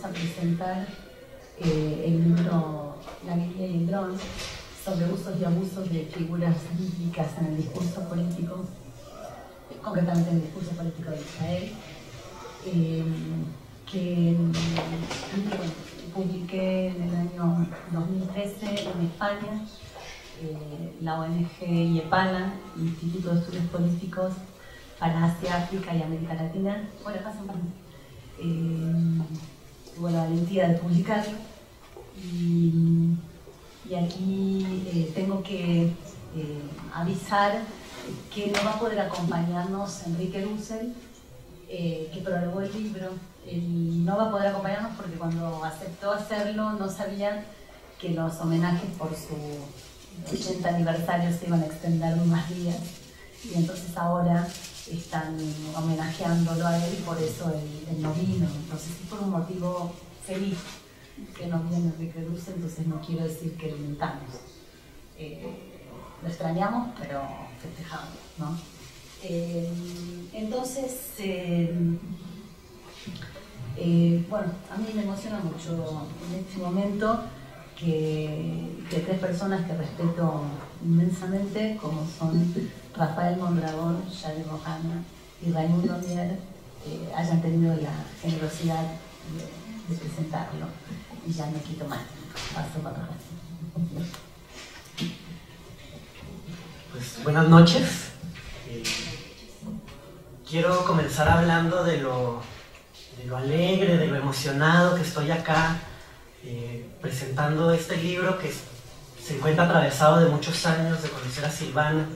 vamos a presentar el libro La Biblia y el dron sobre usos y abusos de figuras bíblicas en el discurso político, concretamente en el discurso político de Israel, que publiqué en el año 2013 en España eh, la ONG IEPALA, Instituto de Estudios Políticos para Asia, África y América Latina. Bueno, acá eh, tuvo la valentía de publicarlo. Y, aquí eh, tengo que eh, avisar que no va a poder acompañarnos Enrique Dussel, que prologó el libro. Él no va a poder acompañarnos porque cuando aceptó hacerlo no sabía que los homenajes por su 80 aniversario se iban a extender más días y entonces ahora están homenajeándolo a él y por eso él, no vino. Entonces es por un motivo feliz que no viene Enrique Dulce, entonces no quiero decir que lamentamos. Eh, lo extrañamos, pero festejamos, ¿no? Eh, entonces, eh, bueno, a mí me emociona mucho en este momento que, tres personas que respeto inmensamente, como son Rafael Mondragón, Shade Rojana y Raimundo Mier, eh, hayan tenido la generosidad de, presentarlo. Y ya no quito más. Paso para Pues buenas noches. Quiero comenzar hablando de lo, de lo alegre, de lo emocionado que estoy acá eh, presentando este libro que se encuentra atravesado de muchos años de conocer a Silvana.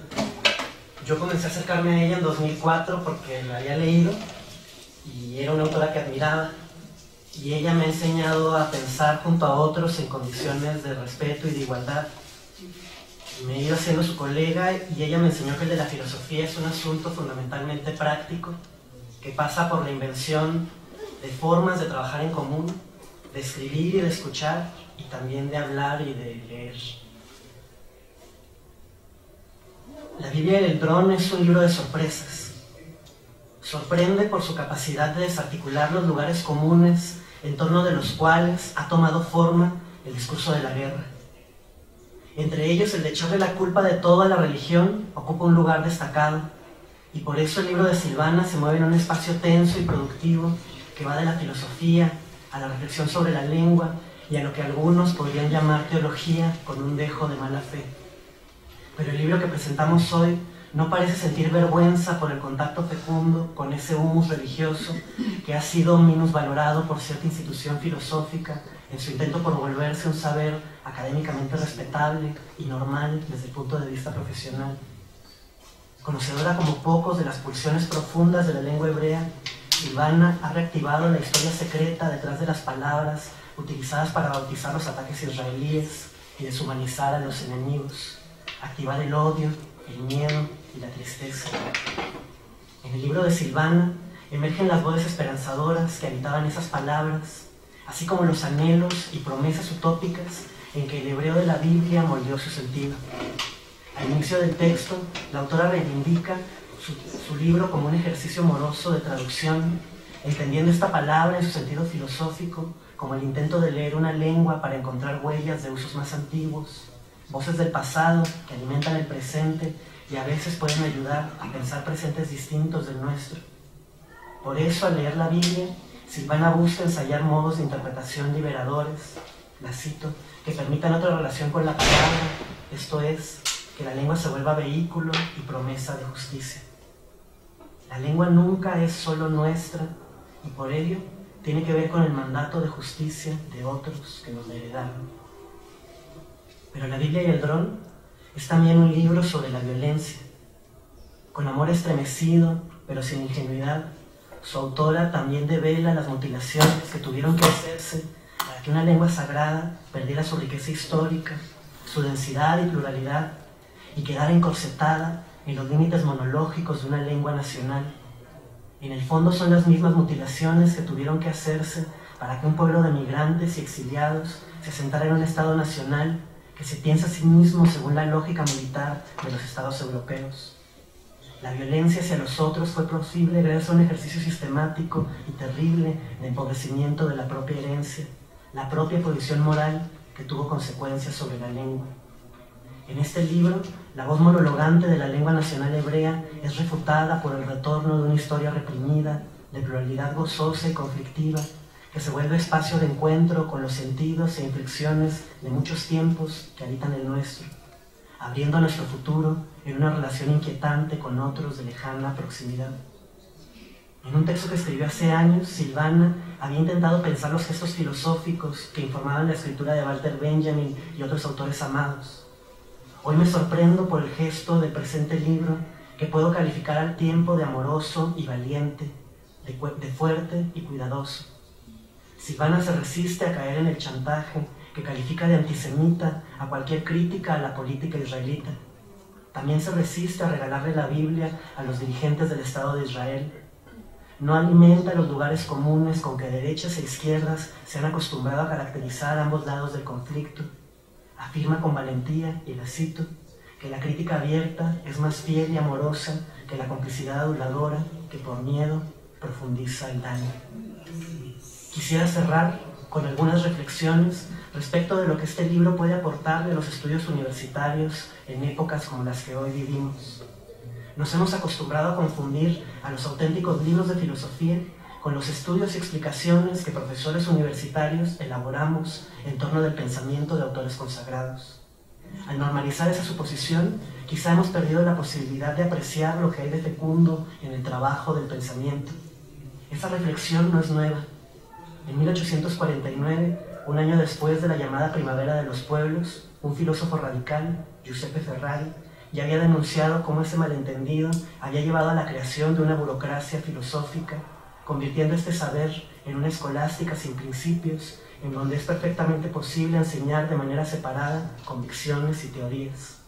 Yo comencé a acercarme a ella en 2004 porque la había leído y era una autora que admiraba y ella me ha enseñado a pensar junto a otros en condiciones de respeto y de igualdad. Me he ido haciendo su colega y ella me enseñó que el de la filosofía es un asunto fundamentalmente práctico que pasa por la invención de formas de trabajar en común de escribir y de escuchar y también de hablar y de leer. La Biblia del Dron es un libro de sorpresas. Sorprende por su capacidad de desarticular los lugares comunes en torno de los cuales ha tomado forma el discurso de la guerra. Entre ellos el de la culpa de toda la religión ocupa un lugar destacado y por eso el libro de Silvana se mueve en un espacio tenso y productivo que va de la filosofía a la reflexión sobre la lengua y a lo que algunos podrían llamar teología con un dejo de mala fe. Pero el libro que presentamos hoy no parece sentir vergüenza por el contacto fecundo con ese humus religioso que ha sido minusvalorado por cierta institución filosófica en su intento por volverse un saber académicamente respetable y normal desde el punto de vista profesional. Conocedora como pocos de las pulsiones profundas de la lengua hebrea, Silvana ha reactivado la historia secreta detrás de las palabras utilizadas para bautizar los ataques israelíes y deshumanizar a los enemigos, activar el odio, el miedo y la tristeza. En el libro de Silvana emergen las voces esperanzadoras que habitaban esas palabras, así como los anhelos y promesas utópicas en que el hebreo de la Biblia moldeó su sentido. Al inicio del texto, la autora reivindica su, libro como un ejercicio moroso de traducción, entendiendo esta palabra en su sentido filosófico como el intento de leer una lengua para encontrar huellas de usos más antiguos, voces del pasado que alimentan el presente y a veces pueden ayudar a pensar presentes distintos del nuestro. Por eso, al leer la Biblia, Silvana busca ensayar modos de interpretación liberadores, la cito, que permitan otra relación con la palabra, esto es, que la lengua se vuelva vehículo y promesa de justicia. La lengua nunca es solo nuestra y por ello tiene que ver con el mandato de justicia de otros que nos heredaron. Pero la Biblia y el dron es también un libro sobre la violencia. Con amor estremecido, pero sin ingenuidad, su autora también devela las mutilaciones que tuvieron que hacerse para que una lengua sagrada perdiera su riqueza histórica, su densidad y pluralidad y quedara encorsetada en los límites monológicos de una lengua nacional. En el fondo son las mismas mutilaciones que tuvieron que hacerse para que un pueblo de migrantes y exiliados se asentara en un Estado nacional que se piensa a sí mismo según la lógica militar de los Estados europeos. La violencia hacia los otros fue posible gracias a un ejercicio sistemático y terrible de empobrecimiento de la propia herencia, la propia posición moral que tuvo consecuencias sobre la lengua. En este libro, la voz monologante de la lengua nacional hebrea es refutada por el retorno de una historia reprimida, de pluralidad gozosa y conflictiva, que se vuelve espacio de encuentro con los sentidos e inflexiones de muchos tiempos que habitan el nuestro abriendo nuestro futuro en una relación inquietante con otros de lejana proximidad. En un texto que escribió hace años, Silvana había intentado pensar los gestos filosóficos que informaban la escritura de Walter Benjamin y otros autores amados. Hoy me sorprendo por el gesto del presente libro que puedo calificar al tiempo de amoroso y valiente, de, de fuerte y cuidadoso. Silvana se resiste a caer en el chantaje que califica de antisemita a cualquier crítica a la política israelita. También se resiste a regalarle la Biblia a los dirigentes del Estado de Israel. No alimenta los lugares comunes con que derechas e izquierdas se han acostumbrado a caracterizar ambos lados del conflicto. Afirma con valentía, y la cito, que la crítica abierta es más fiel y amorosa que la complicidad aduladora que por miedo profundiza el daño. Quisiera cerrar con algunas reflexiones respecto de lo que este libro puede aportar de los estudios universitarios en épocas como las que hoy vivimos. Nos hemos acostumbrado a confundir a los auténticos libros de filosofía con los estudios y explicaciones que profesores universitarios elaboramos en torno del pensamiento de autores consagrados. Al normalizar esa suposición, quizá hemos perdido la posibilidad de apreciar lo que hay de fecundo en el trabajo del pensamiento. Esa reflexión no es nueva. En 1849, un año después de la llamada Primavera de los Pueblos, un filósofo radical, Giuseppe Ferrari, ya había denunciado cómo ese malentendido había llevado a la creación de una burocracia filosófica, convirtiendo este saber en una escolástica sin principios, en donde es perfectamente posible enseñar de manera separada convicciones y teorías.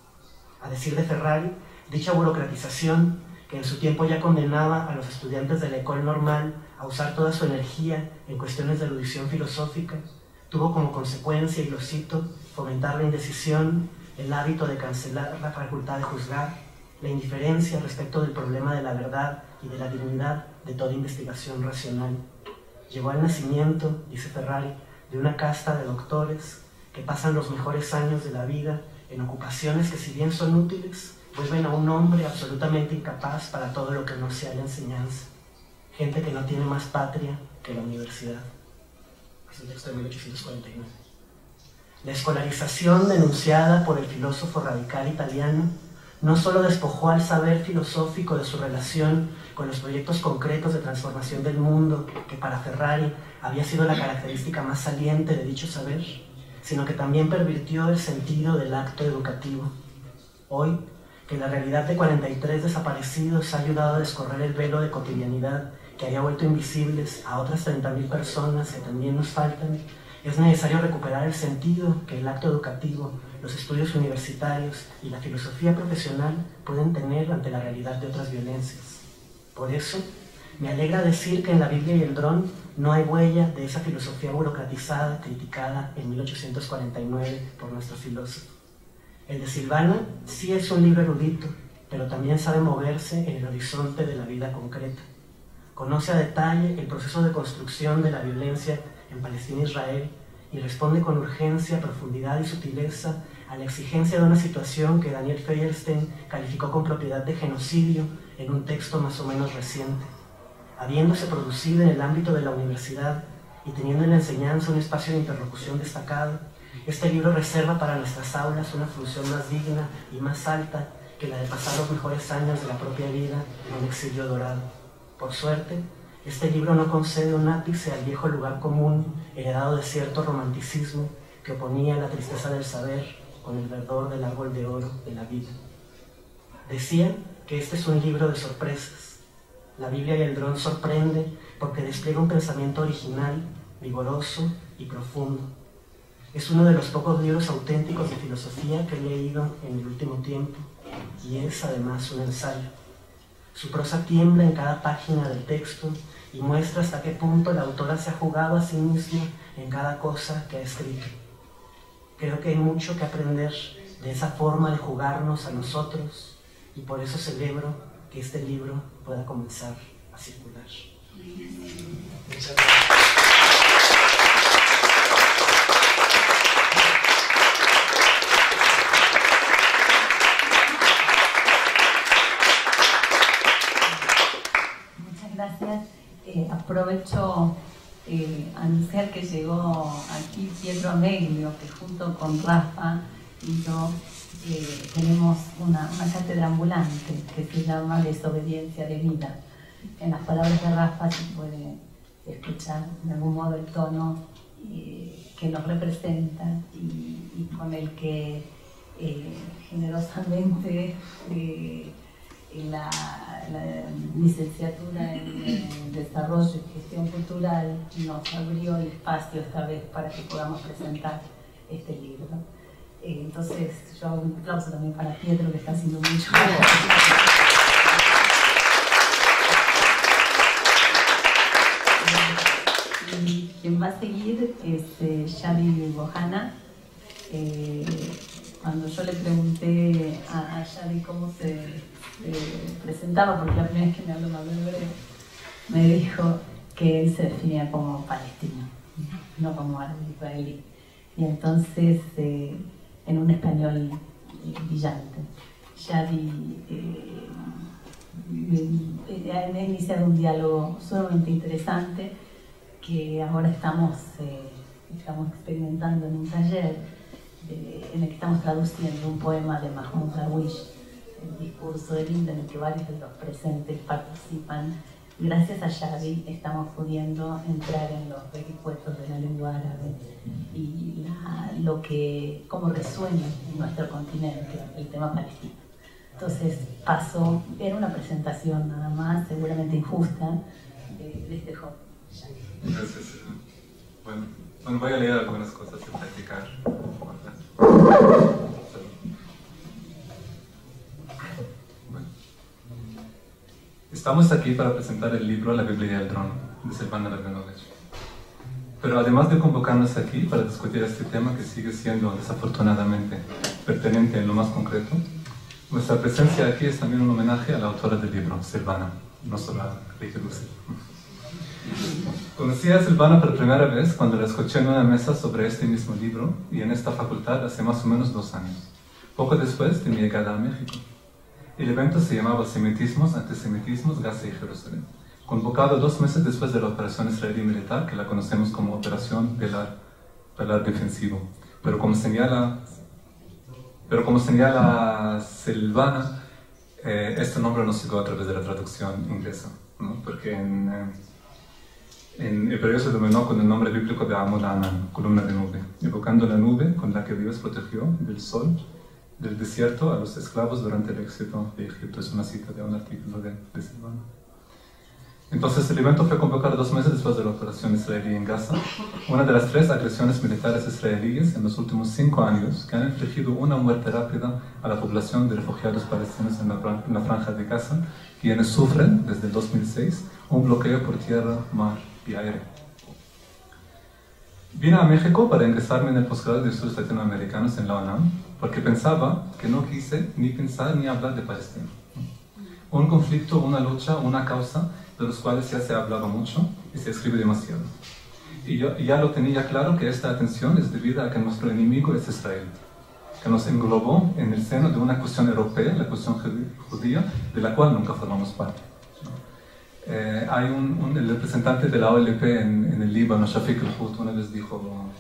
A decir de Ferrari, dicha burocratización, que en su tiempo ya condenaba a los estudiantes de la École Normal a usar toda su energía en cuestiones de erudición filosófica, tuvo como consecuencia, y lo cito, fomentar la indecisión, el hábito de cancelar la facultad de juzgar, la indiferencia respecto del problema de la verdad y de la dignidad de toda investigación racional. Llegó al nacimiento, dice Ferrari, de una casta de doctores que pasan los mejores años de la vida en ocupaciones que si bien son útiles, vuelven a un hombre absolutamente incapaz para todo lo que no sea la enseñanza. Gente que no tiene más patria que la universidad es texto de 1849. La escolarización denunciada por el filósofo radical italiano no solo despojó al saber filosófico de su relación con los proyectos concretos de transformación del mundo, que para Ferrari había sido la característica más saliente de dicho saber, sino que también pervirtió el sentido del acto educativo. Hoy, que la realidad de 43 desaparecidos ha ayudado a descorrer el velo de cotidianidad que haya vuelto invisibles a otras 30.000 personas que también nos faltan, es necesario recuperar el sentido que el acto educativo, los estudios universitarios y la filosofía profesional pueden tener ante la realidad de otras violencias. Por eso, me alegra decir que en la Biblia y el dron no hay huella de esa filosofía burocratizada criticada en 1849 por nuestro filósofo. El de Silvana sí es un libro erudito, pero también sabe moverse en el horizonte de la vida concreta conoce a detalle el proceso de construcción de la violencia en Palestina e Israel y responde con urgencia, profundidad y sutileza a la exigencia de una situación que Daniel Feuerstein calificó con propiedad de genocidio en un texto más o menos reciente. Habiéndose producido en el ámbito de la universidad y teniendo en la enseñanza un espacio de interlocución destacado, este libro reserva para nuestras aulas una función más digna y más alta que la de pasar los mejores años de la propia vida en un exilio dorado. Por suerte, este libro no concede un ápice al viejo lugar común heredado de cierto romanticismo que oponía la tristeza del saber con el verdor del árbol de oro de la vida. Decía que este es un libro de sorpresas. La Biblia y el dron sorprende porque despliega un pensamiento original, vigoroso y profundo. Es uno de los pocos libros auténticos de filosofía que he leído en el último tiempo y es además un ensayo. Su prosa tiembla en cada página del texto y muestra hasta qué punto la autora se ha jugado a sí misma en cada cosa que ha escrito. Creo que hay mucho que aprender de esa forma de jugarnos a nosotros y por eso celebro que este libro pueda comenzar a circular. Muchas gracias. Eh, aprovecho eh, anunciar que llegó aquí Pietro Ameglio, que junto con Rafa y yo eh, tenemos una, cátedra ambulante que se llama Desobediencia de Vida. En las palabras de Rafa se puede escuchar de algún modo el tono eh, que nos representa y, con el que generosamente la, licenciatura en, Desarrollo y Gestión Cultural nos abrió el espacio esta vez para que podamos presentar este libro. Eh, entonces, yo hago un aplauso también para Pietro, que está haciendo mucho. y quien va a seguir es eh, Bohana. Eh, cuando yo le pregunté a, a cómo se presentaba, porque la primera vez que me habló Mabel me dijo que él se definía como palestino, no como árabe israelí. Y entonces, eh, en un español eh, brillante, Shadi eh, ha iniciado un diálogo sumamente interesante que ahora estamos, estamos experimentando en un taller en el que estamos traduciendo un poema de Mahmoud Darwish el discurso de Linda en el que varios de los presentes participan. Gracias a Xavi estamos pudiendo entrar en los vericuetos de la lengua árabe y lo que, cómo resuena en nuestro continente el tema palestino. Entonces pasó, era una presentación nada más, seguramente injusta, les dejo. Gracias. Bueno, bueno, voy a leer algunas cosas y practicar. Estamos aquí para presentar el libro La Biblia del Trono, de Silvana Rabinovich. Pero además de convocarnos aquí para discutir este tema que sigue siendo desafortunadamente pertinente en lo más concreto, nuestra presencia aquí es también un homenaje a la autora del libro, Silvana, no solo a Ricky Lucy. Conocí a Silvana por primera vez cuando la escuché en una mesa sobre este mismo libro y en esta facultad hace más o menos dos años, poco después de mi llegada a México. El evento se llamaba Semitismos, Antisemitismos, Gaza y Jerusalén, convocado dos meses después de la operación israelí militar, que la conocemos como Operación Velar, Defensivo. Pero como señala, pero como señala Silvana, eh, este nombre no llegó a través de la traducción inglesa, porque en, eh, en hebreo se dominó con el nombre bíblico de Anan, columna de nube, evocando la nube con la que Dios protegió del sol del desierto a los esclavos durante el éxito de Egipto. Es una cita de un artículo de, de Silvano. Entonces el evento fue convocado dos meses después de la operación israelí en Gaza, una de las tres agresiones militares israelíes en los últimos cinco años que han infligido una muerte rápida a la población de refugiados palestinos en la, en la franja de Gaza, quienes sufren desde el 2006 un bloqueo por tierra, mar aire. Vine a México para ingresarme en el posgrado de estudios latinoamericanos en la UNAM porque pensaba que no quise ni pensar ni hablar de Palestina. Un conflicto, una lucha, una causa de los cuales ya se ha hablado mucho y se escribe demasiado. Y yo ya lo tenía claro que esta atención es debida a que nuestro enemigo es Israel, que nos englobó en el seno de una cuestión europea, la cuestión judía, de la cual nunca formamos parte. Eh, hay un, el representante de la OLP en, el Líbano, Shafiq el una vez dijo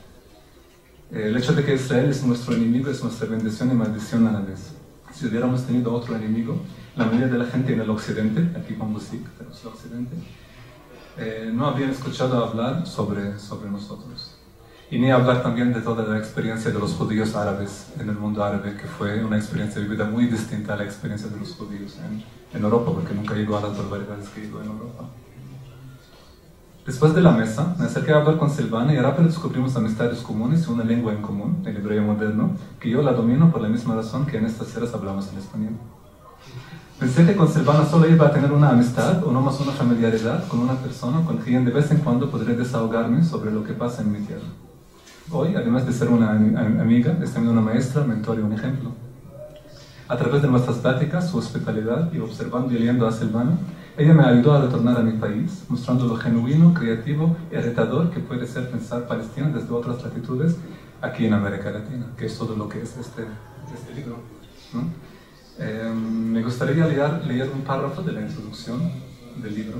el hecho de que Israel es nuestro enemigo es nuestra bendición y maldición a la vez. Si hubiéramos tenido otro enemigo, la mayoría de la gente en el occidente, aquí con Busik, en el occidente, eh, no habrían escuchado hablar sobre, sobre nosotros. Y ni hablar también de toda la experiencia de los judíos árabes en el mundo árabe, que fue una experiencia vivida muy distinta a la experiencia de los judíos en, en Europa, porque nunca llegó a las barbaridades que llegó en Europa. Después de la mesa, me acerqué a hablar con Silvana y rápido descubrimos amistades comunes y una lengua en común, el hebreo moderno, que yo la domino por la misma razón que en estas series hablamos en español. Pensé que con Silvana solo iba a tener una amistad o no más una familiaridad con una persona con quien de vez en cuando podré desahogarme sobre lo que pasa en mi tierra. Hoy, además de ser una amiga, es también una maestra, mentor y un ejemplo. A través de nuestras pláticas, su hospitalidad y observando y leyendo a Silvana, ella me ayudó a retornar a mi país, mostrando lo genuino, creativo y retador que puede ser pensar Palestina desde otras latitudes aquí en América Latina, que es todo lo que es este, este libro. Eh, me gustaría leer, leer un párrafo de la introducción del libro.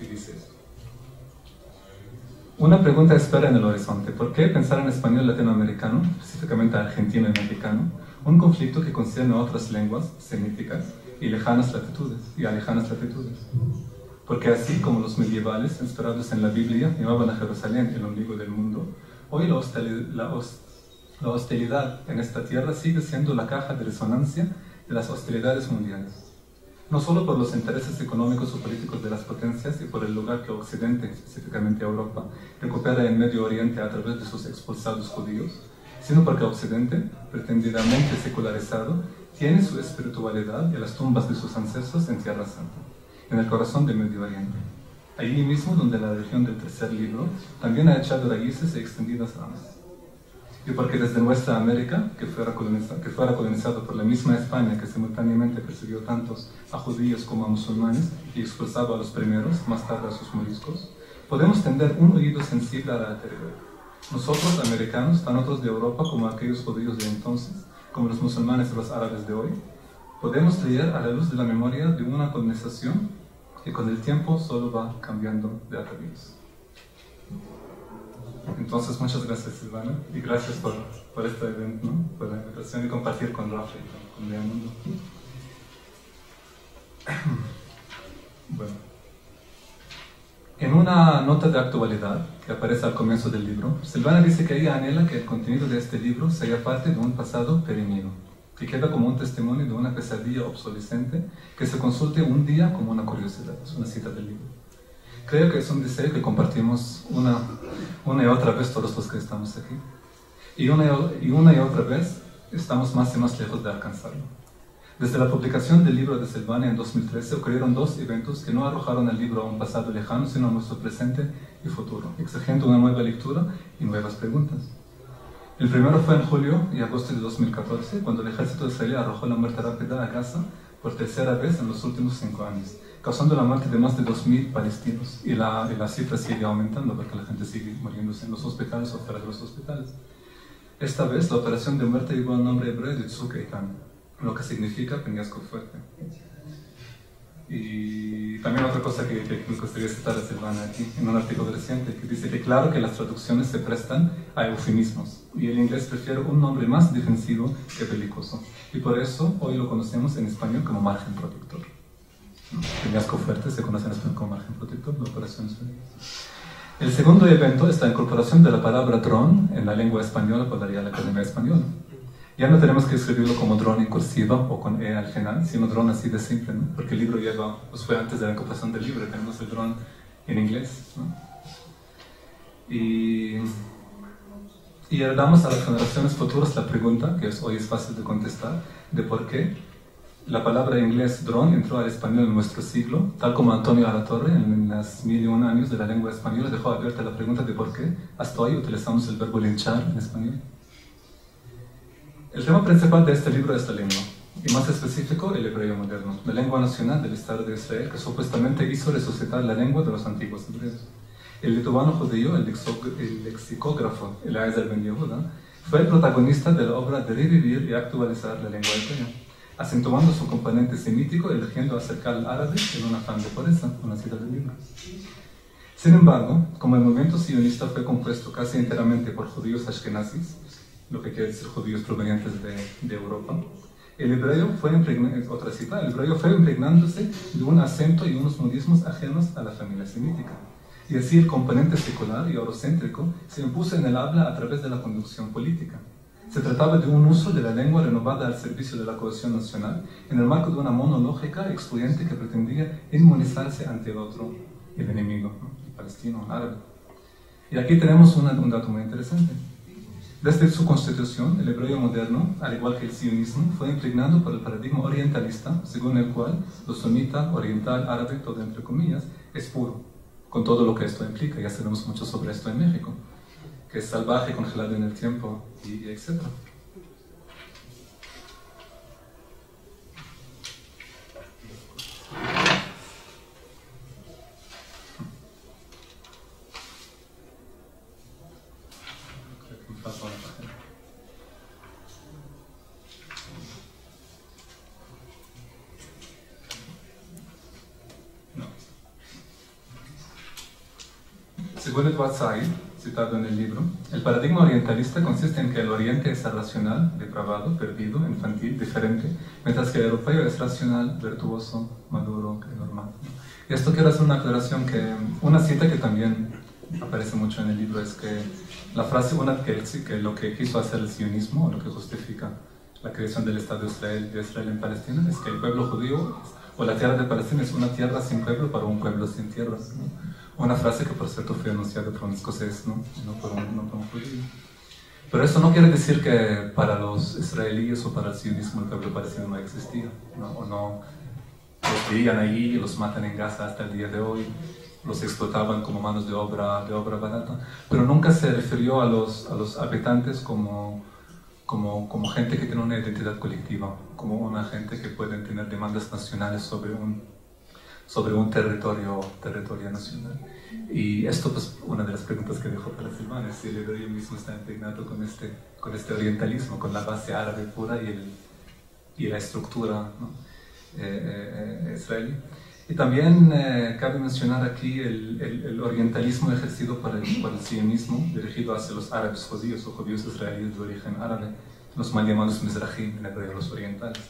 Y dice Una pregunta espera en el horizonte. ¿Por qué pensar en español latinoamericano, específicamente argentino y mexicano, un conflicto que concierne a otras lenguas semíticas y lejanas latitudes, y a lejanas latitudes? Porque así como los medievales, inspirados en la Biblia, llamaban a Jerusalén el ombligo del mundo, hoy la la hostilidad en esta tierra sigue siendo la caja de resonancia de las hostilidades mundiales no solo por los intereses económicos o políticos de las potencias y por el lugar que Occidente, específicamente Europa, recupera en Medio Oriente a través de sus expulsados judíos, sino porque Occidente, pretendidamente secularizado, tiene su espiritualidad y las tumbas de sus ancestros en Tierra Santa, en el corazón del Medio Oriente. Allí mismo donde la religión del tercer libro también ha echado raíces y extendidas ramas y porque desde nuestra América, que fuera, colonizada, que fuera colonizada por la misma España que simultáneamente persiguió tantos a judíos como a musulmanes y expulsaba a los primeros, más tarde a sus moriscos, podemos tender un oído sensible a la anterior. Nosotros, americanos, tan otros de Europa como aquellos judíos de entonces, como los musulmanes y los árabes de hoy, podemos leer a la luz de la memoria de una colonización que con el tiempo solo va cambiando de atavíos. Entonces, muchas gracias Silvana y gracias por, por este evento, por la invitación y compartir con Rafa y con, Mundo. Bueno, en una nota de actualidad que aparece al comienzo del libro, Silvana dice que ella anhela que el contenido de este libro sea parte de un pasado perimido, que queda como un testimonio de una pesadilla obsolescente que se consulte un día como una curiosidad. Es una cita del libro. Creo que es un deseo que compartimos una, una y otra vez todos los que estamos aquí. Y una, y una y otra vez estamos más y más lejos de alcanzarlo. Desde la publicación del libro de Silvania en 2013 ocurrieron dos eventos que no arrojaron el libro a un pasado lejano, sino a nuestro presente y futuro, exigiendo una nueva lectura y nuevas preguntas. El primero fue en julio y agosto de 2014, cuando el ejército israelí arrojó la muerte rápida a Gaza por tercera vez en los últimos cinco años causando la muerte de más de 2.000 palestinos. Y la, la, cifra sigue aumentando porque la gente sigue muriéndose en los hospitales o fuera de los hospitales. Esta vez la operación de muerte llevó el nombre hebreo de Tzukeitan, lo que significa peñasco fuerte. Y también otra cosa que, que me gustaría citar a Silvana aquí, en un artículo reciente, que dice que claro que las traducciones se prestan a eufemismos, y el inglés prefiere un nombre más defensivo que belicoso, y por eso hoy lo conocemos en español como margen protector. Peñasco fuerte se conoce en como margen protector de operaciones El segundo evento es la incorporación de la palabra dron en la lengua española por la Academia Española. Ya no tenemos que escribirlo como dron en cursiva o con E al final, sino dron así de simple, porque el libro lleva, pues fue antes de la incorporación del libro, tenemos el dron en inglés. Y, y damos a las generaciones futuras la pregunta, que hoy es fácil de contestar, de por qué la palabra inglés drone entró al español en nuestro siglo, tal como Antonio Alatorre en las mil y un años de la lengua española dejó abierta la pregunta de por qué hasta hoy utilizamos el verbo linchar en español. El tema principal de este libro es la lengua, y más específico el hebreo moderno, la lengua nacional del Estado de Israel que supuestamente hizo resucitar la lengua de los antiguos hebreos. El lituano judío, el, lexicógrafo Eliezer Ben Yehuda, fue el protagonista de la obra de revivir y actualizar la lengua hebrea acentuando su componente semítico, eligiendo acercar al árabe en un afán de pureza, una cita del libro. Sin embargo, como el movimiento sionista fue compuesto casi enteramente por judíos ashkenazis, lo que quiere decir judíos provenientes de, de Europa, el hebreo fue otra cita, el hebreo fue impregnándose de un acento y unos modismos ajenos a la familia semítica. Y así el componente secular y eurocéntrico se impuso en el habla a través de la conducción política. Se trataba de un uso de la lengua renovada al servicio de la cohesión nacional en el marco de una monológica excluyente que pretendía inmunizarse ante el otro, el enemigo, el palestino, el árabe. Y aquí tenemos un dato muy interesante. Desde su constitución, el hebreo moderno, al igual que el sionismo, fue impregnado por el paradigma orientalista, según el cual lo sunita, oriental, árabe, todo entre comillas, es puro, con todo lo que esto implica. Ya sabemos mucho sobre esto en México que es salvaje, congelado en el tiempo, y, etc. Edward Said, citado en el libro, el paradigma orientalista consiste en que el oriente es irracional, depravado, perdido, infantil, diferente, mientras que el europeo es racional, virtuoso, maduro y normal. Y esto quiero hacer una aclaración que, una cita que también aparece mucho en el libro es que la frase una que, que lo que quiso hacer el sionismo, lo que justifica la creación del Estado de Israel, de Israel en Palestina, es que el pueblo judío o la tierra de Palestina es una tierra sin pueblo para un pueblo sin tierra. Una frase que por cierto fue anunciada por un escocés, ¿no? No, por un, no por un judío. Pero eso no quiere decir que para los israelíes o para el sionismo el pueblo palestino no existía, ¿no? o no los vivían allí, los matan en Gaza hasta el día de hoy, los explotaban como manos de obra, de obra barata, pero nunca se refirió a los, a los habitantes como, como, como gente que tiene una identidad colectiva, como una gente que puede tener demandas nacionales sobre un, sobre un territorio, territorio nacional. Y esto, pues, una de las preguntas que dejó para Silvana es si el hebreo mismo está impregnado con este, con este orientalismo, con la base árabe pura y, el, y la estructura ¿no? eh, eh, israelí. Y también eh, cabe mencionar aquí el, el, el, orientalismo ejercido por el, por el sionismo, dirigido hacia los árabes judíos o judíos israelíes de origen árabe, los mal llamados mizrahim, en hebreo los orientales.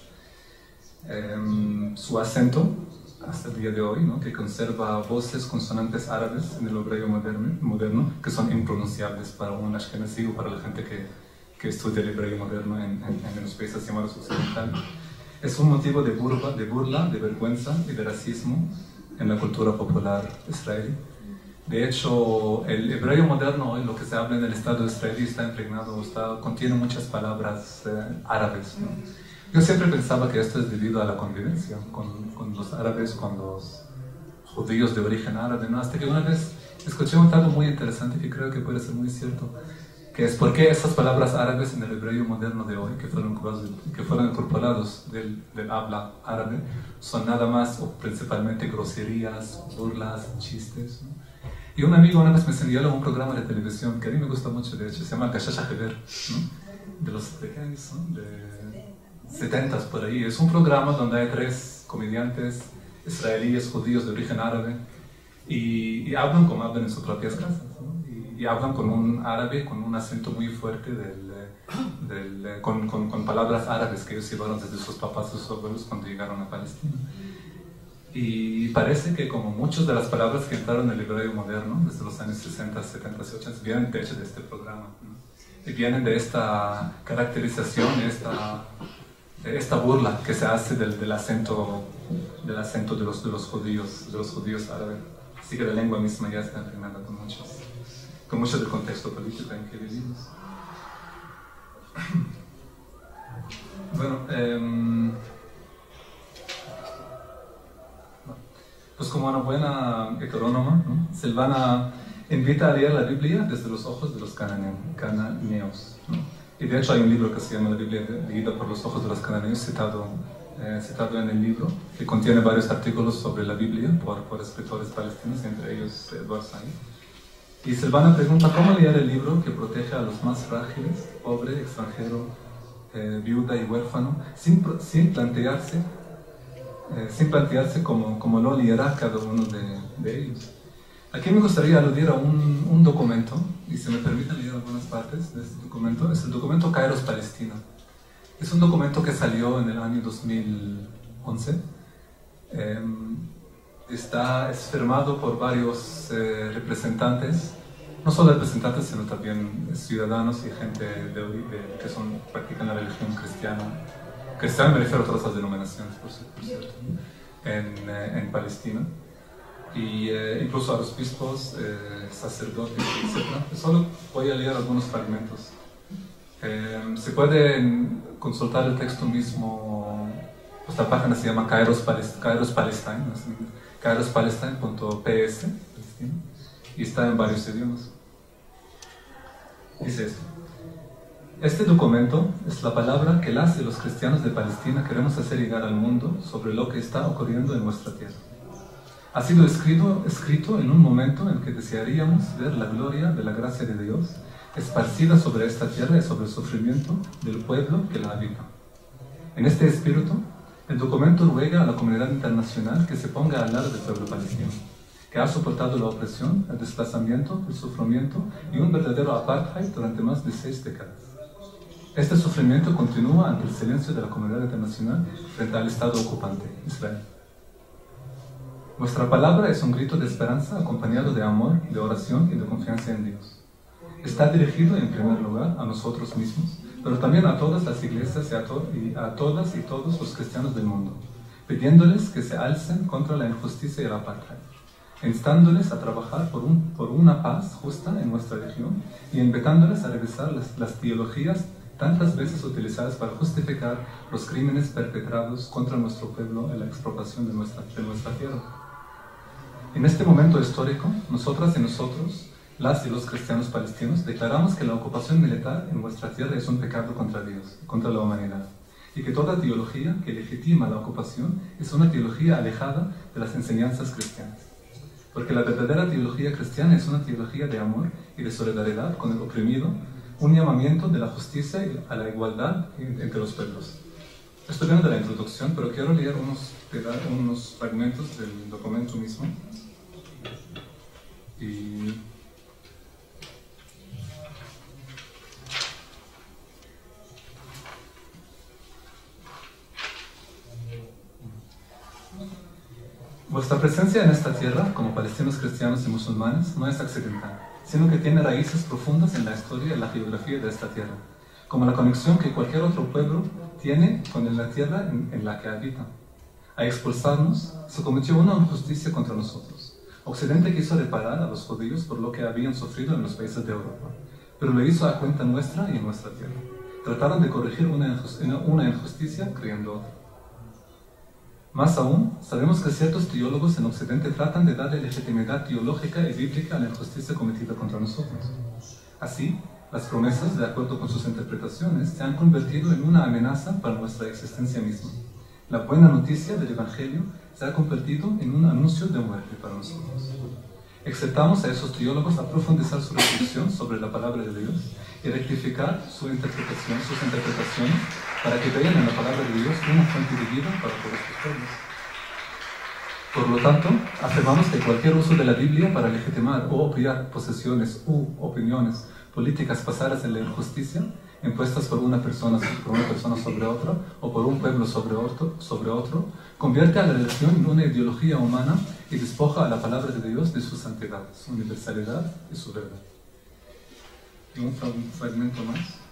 Eh, su acento, hasta el día de hoy, ¿no? que conserva voces consonantes árabes en el hebreo moderno, moderno que son impronunciables para un ashkenazí o para la gente que, que estudia el hebreo moderno en, en, en los países llamados occidentales es un motivo de burla, de burla, de vergüenza y de racismo en la cultura popular israelí. De hecho, el hebreo moderno, lo que se habla en el Estado israelí, está impregnado, está, contiene muchas palabras eh, árabes. ¿no? Yo siempre pensaba que esto es debido a la convivencia con, con, los árabes, con los judíos de origen árabe, ¿no? hasta que una vez escuché un algo muy interesante que creo que puede ser muy cierto que es por qué esas palabras árabes en el hebreo moderno de hoy, que fueron, que fueron incorporados del, del, habla árabe, son nada más o principalmente groserías, burlas, chistes. ¿no? Y un amigo una vez me enseñó un programa de televisión que a mí me gusta mucho, de hecho, se llama Kashasha Heber, ¿no? de los de, ¿no? de 70 por ahí. Es un programa donde hay tres comediantes israelíes, judíos de origen árabe, y, y hablan como hablan en sus propias casas y hablan con un árabe con un acento muy fuerte, del, del, con, con, con, palabras árabes que ellos llevaron desde sus papás, sus abuelos cuando llegaron a Palestina. Y parece que como muchas de las palabras que entraron en el hebreo moderno, desde los años 60, 70, 80, vienen de hecho de este programa. ¿no? Y vienen de esta caracterización, de esta, esta burla que se hace del, del, acento, del acento de los, de los judíos, de los judíos árabes. Así que la lengua misma ya está impregnada con muchos con mucho del contexto político en que vivimos. Bueno, eh, pues como una buena heterónoma, ¿no? Silvana invita a leer la Biblia desde los ojos de los cananeos. ¿no? Y de hecho hay un libro que se llama La Biblia leída por los ojos de los cananeos, citado, eh, citado en el libro, que contiene varios artículos sobre la Biblia por, por escritores palestinos, entre ellos Edward Said. Y Silvana pregunta cómo leer el libro que protege a los más frágiles, pobre, extranjero, eh, viuda y huérfano, sin, sin plantearse, eh, sin plantearse cómo, cómo lo leerá cada uno de, ellos. Aquí me gustaría aludir a un, un, documento, y si me permiten leer algunas partes de este documento, es el documento Kairos Palestina. Es un documento que salió en el año 2011. Eh, está, es firmado por varios eh, representantes, no solo representantes, sino también ciudadanos y gente de, de, que son, practican la religión cristiana. Cristiana me refiero a todas las denominaciones, por, por cierto, en, eh, en, Palestina. Y eh, incluso a los obispos, eh, sacerdotes, etc. Solo voy a leer algunos fragmentos. se puede consultar el texto mismo, esta página se llama Kairos, Palest Kairos Palestine, kairospalestine.ps y está en varios idiomas. Dice esto. Este documento es la palabra que las y los cristianos de Palestina queremos hacer llegar al mundo sobre lo que está ocurriendo en nuestra tierra. Ha sido escrito, escrito en un momento en que desearíamos ver la gloria de la gracia de Dios esparcida sobre esta tierra y sobre el sufrimiento del pueblo que la habita. En este espíritu, el documento ruega a la comunidad internacional que se ponga al lado del pueblo palestino. que ha soportado la opresión, el desplazamiento, el sufrimiento y un verdadero apartheid durante más de seis décadas. Este sufrimiento continúa ante el silencio de la comunidad internacional frente al Estado ocupante, Israel. Nuestra palabra es un grito de esperanza acompañado de amor, de oración y de confianza en Dios. Está dirigido en primer lugar a nosotros mismos, pero también a todas las iglesias y a, y a todas y todos los cristianos del mundo, pidiéndoles que se alcen contra la injusticia y el apartheid instándoles a trabajar por, un, por, una paz justa en nuestra región y invitándoles a revisar las, las, teologías tantas veces utilizadas para justificar los crímenes perpetrados contra nuestro pueblo en la expropiación de nuestra, de nuestra tierra. En este momento histórico, nosotras y nosotros, las y los cristianos palestinos, declaramos que la ocupación militar en nuestra tierra es un pecado contra Dios, contra la humanidad, y que toda teología que legitima la ocupación es una teología alejada de las enseñanzas cristianas. Porque la verdadera teología cristiana es una teología de amor y de solidaridad con el oprimido, un llamamiento de la justicia y a la igualdad entre los pueblos. Esto viene de la introducción, pero quiero leer unos, unos fragmentos del documento mismo. Vuestra presencia en esta tierra, como palestinos cristianos y musulmanes, no es accidental, sino que tiene raíces profundas en la historia y la geografía de esta tierra, como la conexión que cualquier otro pueblo tiene con la tierra en, la que habita. A expulsarnos, se cometió una injusticia contra nosotros. Occidente quiso reparar a los judíos por lo que habían sufrido en los países de Europa, pero lo hizo a cuenta nuestra y en nuestra tierra. Trataron de corregir una injusticia creyendo otra. Más aún, sabemos que ciertos teólogos en Occidente tratan de darle legitimidad teológica y bíblica a la injusticia cometida contra nosotros. Así, las promesas, de acuerdo con sus interpretaciones, se han convertido en una amenaza para nuestra existencia misma. La buena noticia del Evangelio se ha convertido en un anuncio de muerte para nosotros. Exhortamos a esos teólogos a profundizar su reflexión sobre la palabra de Dios y rectificar su interpretación, sus interpretaciones para que vean en la palabra de Dios una fuente de vida para todos los pueblos. Por lo tanto, afirmamos que cualquier uso de la Biblia para legitimar o obviar posesiones u opiniones políticas basadas en la injusticia impuestas por una persona, por una persona sobre otra o por un pueblo sobre otro, sobre otro, convierte a la religión en una ideología humana y despoja a la palabra de Dios de su santidad, su universalidad y su verdad. Un fragmento más.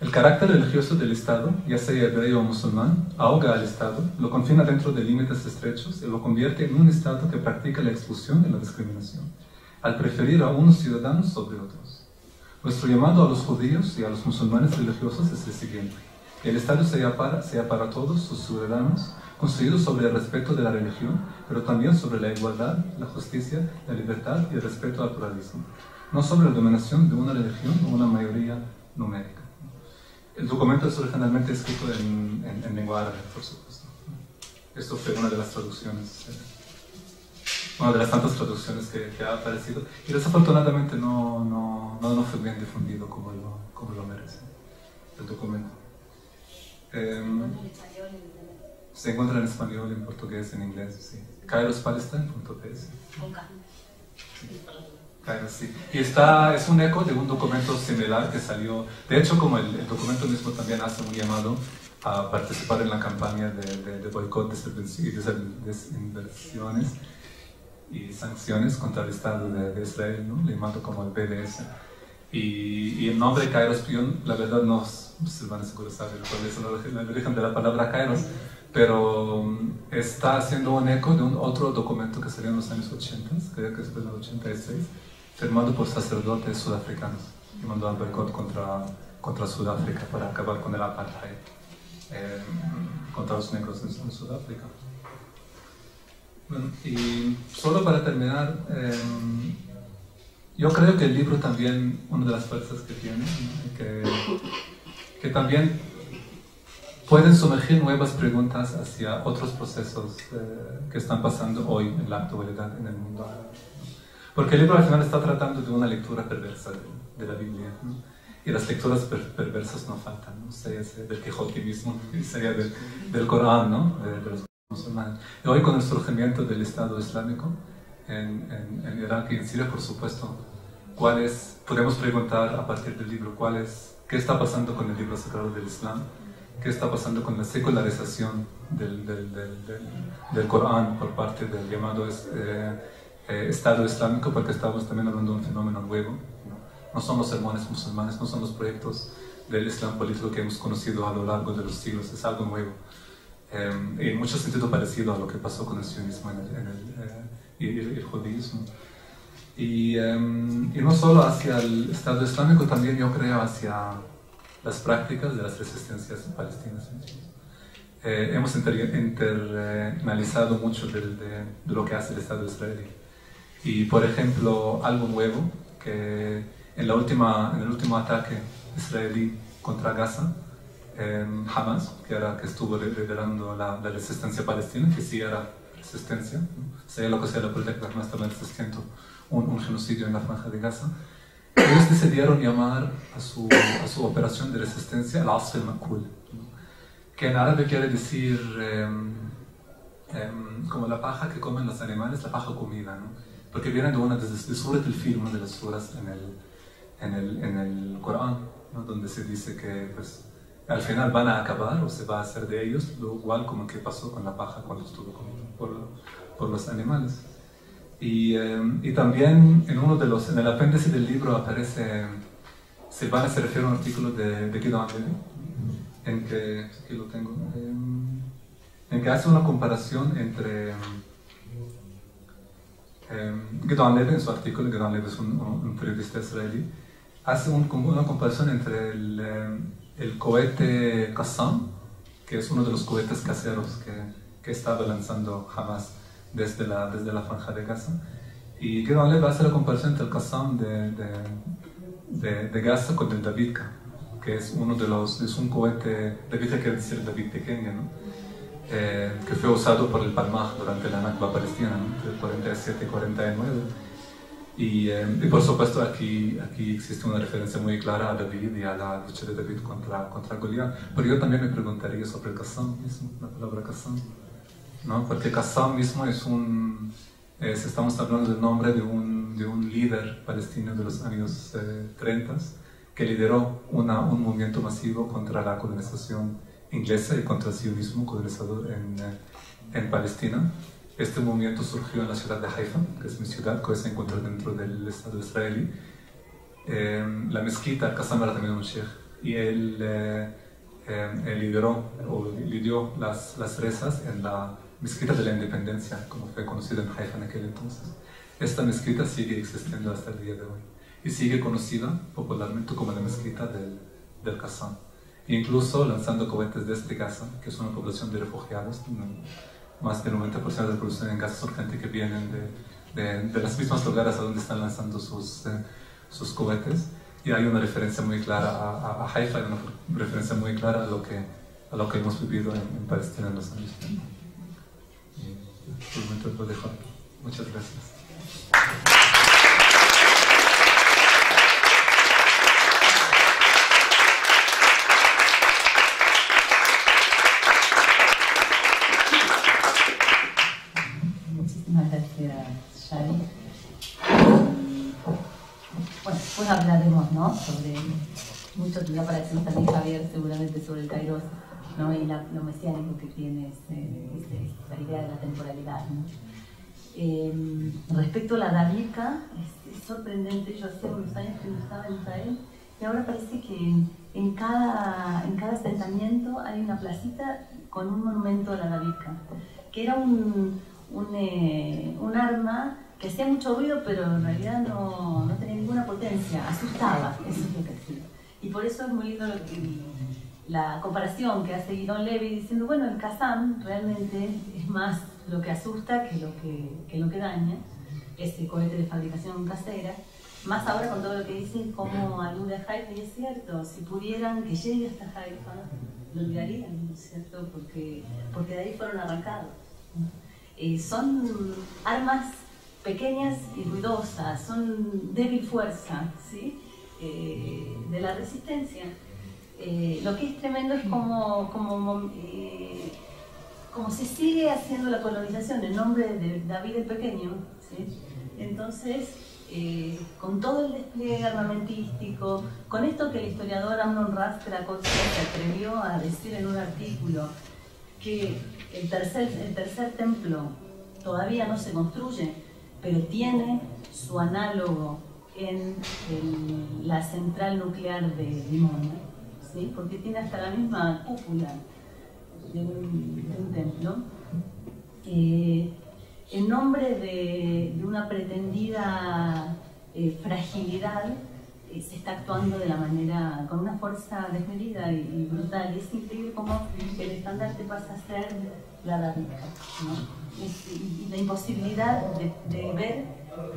El carácter religioso del Estado, ya sea hebreo o musulmán, ahoga al Estado, lo confina dentro de límites estrechos y lo convierte en un Estado que practica la expulsión y la discriminación, al preferir a unos ciudadanos sobre otros. Nuestro llamado a los judíos y a los musulmanes religiosos es el siguiente. El Estado sea para, sea para todos sus ciudadanos, construido sobre el respeto de la religión, pero también sobre la igualdad, la justicia, la libertad y el respeto al pluralismo, no sobre la dominación de una religión o una mayoría numérica. El documento es originalmente escrito en, en, lengua árabe, por supuesto. Esto fue una de las traducciones, eh, una de las tantas traducciones que, ha aparecido. Y desafortunadamente no, no, no, fue bien difundido como lo, como lo merece el documento. Em, se encuentra en español, en portugués, en inglés, sí. kairospalestine.ps. Claro, sí. Y está, es un eco de un documento similar que salió, de hecho como el, documento mismo también hace un llamado a participar en la campaña de, de, boicot, y desinversiones y sanciones contra el Estado de, Israel, ¿no? le mando como el BDS. Y, y, el nombre Kairos Pion, la verdad no se van a seguro saber cuál es el origen de la palabra Kairos, pero um, está haciendo un eco de un otro documento que salió en los años 80, creo que es de 86, firmado por sacerdotes sudafricanos que mandó al boicot contra, contra Sudáfrica para acabar con el apartheid eh, contra los negros en, Sudáfrica. y solo para terminar, eh, yo creo que el libro también, una de las fuerzas que tiene, que, que también pueden sumergir nuevas preguntas hacia otros procesos eh, que están pasando hoy en la actualidad en el mundo Porque el libro al final está tratando de una lectura perversa de, la Biblia. Y las lecturas perversas no faltan, ¿no? sea del Quijote mismo, sea del, del Corán, ¿no? de, los musulmanes. Y hoy con el surgimiento del Estado Islámico en, en, en Irak y en Siria, por supuesto, ¿cuál es, podemos preguntar a partir del libro, cuál es, qué está pasando con el libro sagrado del Islam? ¿Qué está pasando con la secularización del, del, del, del Corán por parte del llamado eh, eh, Estado Islámico? Porque estamos también hablando de un fenómeno nuevo. ¿no? no son los sermones musulmanes, no son los proyectos del Islam político que hemos conocido a lo largo de los siglos, es algo nuevo. Eh, en mucho sentido parecido a lo que pasó con el sionismo en el, y el, el, judísmo. Y, y no solo hacia el Estado Islámico, también yo creo hacia las prácticas de las resistencias palestinas. Eh, hemos internalizado mucho de, de, lo que hace el Estado israelí. Y, por ejemplo, algo nuevo, que en, la última, en el último ataque israelí contra Gaza, Hamas, que, era, que estuvo liderando la, la, resistencia palestina, que sí era resistencia, sea lo que sea la política, no estaba resistiendo un, un genocidio en la franja de Gaza, ellos decidieron llamar a su, a su operación de resistencia el Asf al-Makul, que en árabe quiere decir eh, eh, como la paja que comen los animales, la paja comida, ¿no? Porque viene de una de, de Surat al-Fil, una de las suras en el, en el, en el Corán, ¿no? donde se dice que pues, al final van a acabar o se va a hacer de ellos, lo igual como que pasó con la paja cuando estuvo comido por, por los animales. Y, eh, y, también en uno de los, en el apéndice del libro aparece, Silvana se refiere a un artículo de, de Guido Angeli, en que, aquí lo tengo, en que hace una comparación entre eh, Guido Angeli en su artículo, Guido Angeli es un, un periodista israelí, hace un, una comparación entre el, el cohete Qassam, que es uno de los cohetes caseros que, que estaba lanzando Hamas desde la, desde la franja de Gaza. Y quiero va a hacer la comparación entre el Qassam de, de, de, de, Gaza con el Davidka, que es uno de los, es un cohete, Davidka quiere decir David pequeño, ¿no? Eh, que fue usado por el Palmaj durante la Nakba palestina, ¿no? entre 47 y 49. Y, eh, y, por supuesto aquí, aquí existe una referencia muy clara a David y a la lucha de David contra, contra Goliat. Pero yo también me preguntaría sobre Qassam mismo, la palabra Qassam. ¿no? porque Qassam mismo es un, es, estamos hablando del nombre de un, de un líder palestino de los años eh, 30 que lideró una, un movimiento masivo contra la colonización inglesa y contra el sionismo colonizador en, eh, en Palestina. Este movimiento surgió en la ciudad de Haifa, que es mi ciudad, que se encuentra dentro del Estado israelí. Eh, la mezquita, también un sheikh, y él, eh, él lideró o lidió las, las rezas en la mezquita de la independencia, como fue conocida en Haifa en aquel entonces. Esta mezquita sigue existiendo hasta el día de hoy y sigue conocida popularmente como la mezquita del, del Qassam. Incluso lanzando cohetes desde Gaza, que es una población de refugiados, más del 90% de la población en Gaza son gente que vienen de, de, de las mismas lugares a donde están lanzando sus, eh, sus cohetes. Y hay una referencia muy clara a, a, a Haifa, y una referencia muy clara a lo que, a lo que hemos vivido en, en Palestina en los años 30 por el momento lo dejo aquí. Muchas gracias. Muchísimas gracias, Shari. Pues hablaremos ¿no? sobre mucho que para decirnos también Javier, seguramente sobre el Kairos ¿no? y la, lo mesiánico que tiene ese, esa idea de la temporalidad. ¿no? Eh, respecto a la Davica, es, es, sorprendente, yo hace unos años que no estaba en Israel y ahora parece que en cada, en cada asentamiento hay una placita con un monumento a la Davica, que era un, un, eh, un arma que hacía mucho ruido, pero en realidad no, no tenía ninguna potencia, asustaba, eso es lo que hacía. Y por eso es muy lindo lo la comparación que hace Guidón Levy diciendo, bueno, el Kazam realmente es más lo que asusta que lo que, que lo que daña, ese cohete de fabricación casera, más ahora con todo lo que dicen, cómo alude a Haifa, y es cierto, si pudieran que llegue hasta Haifa, lo olvidarían, ¿no es cierto? Porque, porque de ahí fueron arrancados. Eh, son armas pequeñas y ruidosas, son débil fuerza ¿sí? Eh, de la resistencia. Eh, lo que es tremendo es como, como, eh, como se sigue haciendo la colonización en nombre de David el Pequeño. ¿sí? Entonces, con todo el despliegue armamentístico, con esto que el historiador Amnon Rastra se atrevió a decir en un artículo, que el tercer, el tercer templo todavía no se construye, pero tiene su análogo en la central nuclear de Limón, ¿sí? porque tiene hasta la misma cúpula de un, templo. Eh, en nombre de, una pretendida eh, fragilidad, eh, se está actuando de la manera, con una fuerza desmedida y, brutal. Y es increíble cómo el estandarte pasa a ser la radical. La imposibilidad de, ver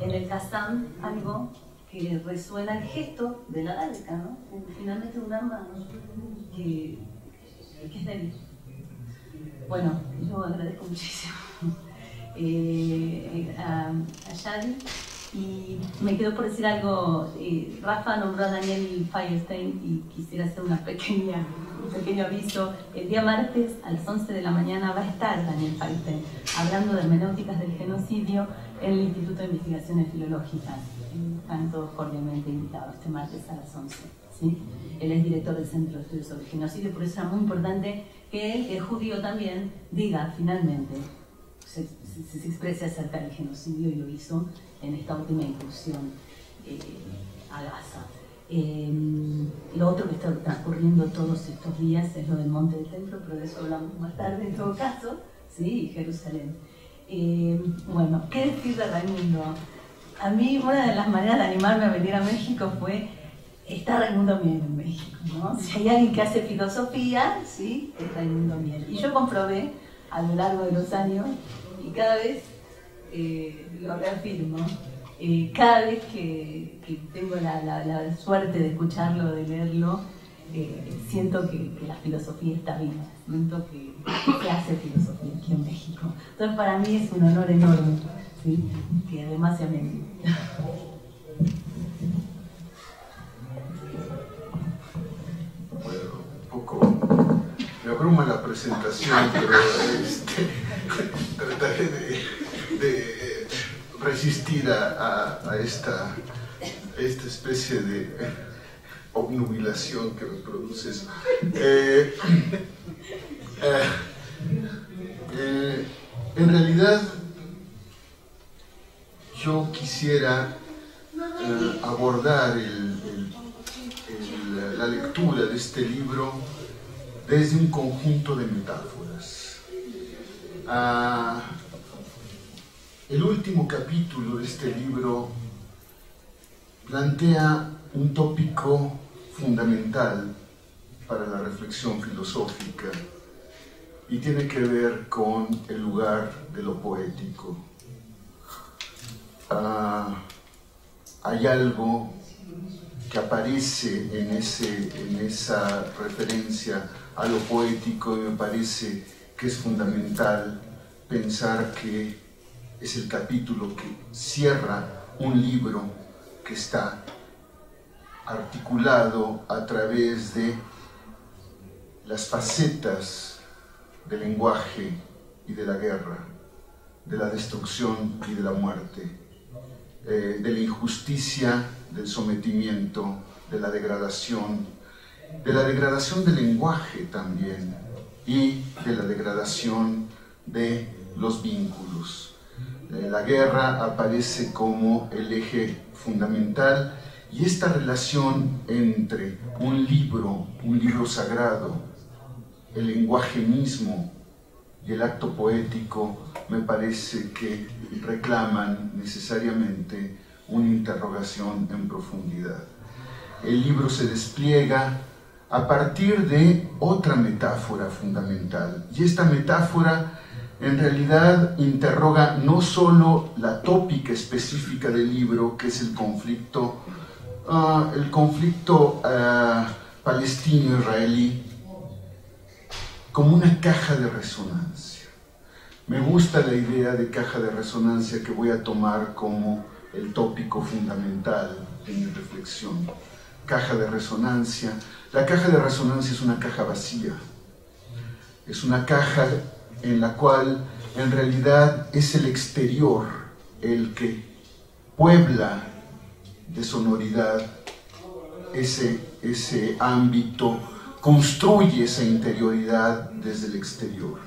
en el Kazán algo que resuena el gesto de la dálica, ¿no? Finalmente un arma que, que es débil. Bueno, yo agradezco muchísimo eh, a, a Yadi y me quedo por decir algo, eh, Rafa nombró a Daniel Firestein y quisiera hacer una pequeña, un pequeño aviso. El día martes a las 11 de la mañana va a estar Daniel Firestein hablando de hermenéuticas del genocidio en el Instituto de Investigaciones Filológicas. Están todos cordialmente invitados este martes a las 11. ¿sí? Él es director del Centro de Estudios sobre Genocidio, por eso era muy importante que él, que es judío también, diga finalmente, se, se, se exprese acerca del genocidio y lo hizo en esta última incursión eh, a Gaza. Eh, lo otro que está transcurriendo todos estos días es lo del Monte del Templo, pero de eso hablamos más tarde en todo caso, ¿sí? Jerusalén. Eh, bueno, ¿qué decir de Raimundo? A mí una de las maneras de animarme a venir a México fue está Raimundo Miel en México, ¿no? Si hay alguien que hace filosofía, sí, es Raimundo Miel. Y yo comprobé a lo largo de los años y cada vez eh, lo reafirmo, eh, cada vez que, tengo la, suerte de escucharlo, de leerlo, eh, siento que, la filosofía está viva, siento que, se hace filosofía aquí en México. Entonces para mí es un honor enorme, que además sea México. Bueno, un poco me abruma la presentación, pero este, trataré de de resistir a, esta, especie de obnubilación que me produces. Eh, eh, eh, en realidad, yo quisiera abordar la lectura de este libro desde un conjunto de metáforas. El último capítulo de este libro plantea un tópico fundamental para la reflexión filosófica y tiene que ver con el lugar de lo poético. Ah, hay algo que aparece en, ese, en esa referencia a lo poético y me parece que es fundamental pensar que es el capítulo que cierra un libro que está articulado a través de las facetas del lenguaje y de la guerra, de la destrucción y de la muerte, eh, de la injusticia, del sometimiento, de la degradación, de la degradación del lenguaje también y de la degradación de los vínculos. Eh, la guerra aparece como el eje fundamental y esta relación entre un libro, un libro sagrado, el lenguaje mismo y el acto poético me parece que reclaman necesariamente una interrogación en profundidad. El libro se despliega a partir de otra metáfora fundamental y esta metáfora en realidad interroga no solo la tópica específica del libro, que es el conflicto, ah, el conflicto ah, palestino-israelí, como una caja de resonancia. Me gusta la idea de caja de resonancia que voy a tomar como el tópico fundamental en mi reflexión. Caja de resonancia. La caja de resonancia es una caja vacía. Es una caja en la cual en realidad es el exterior el que puebla de sonoridad ese, ese ámbito, construye esa interioridad desde el exterior.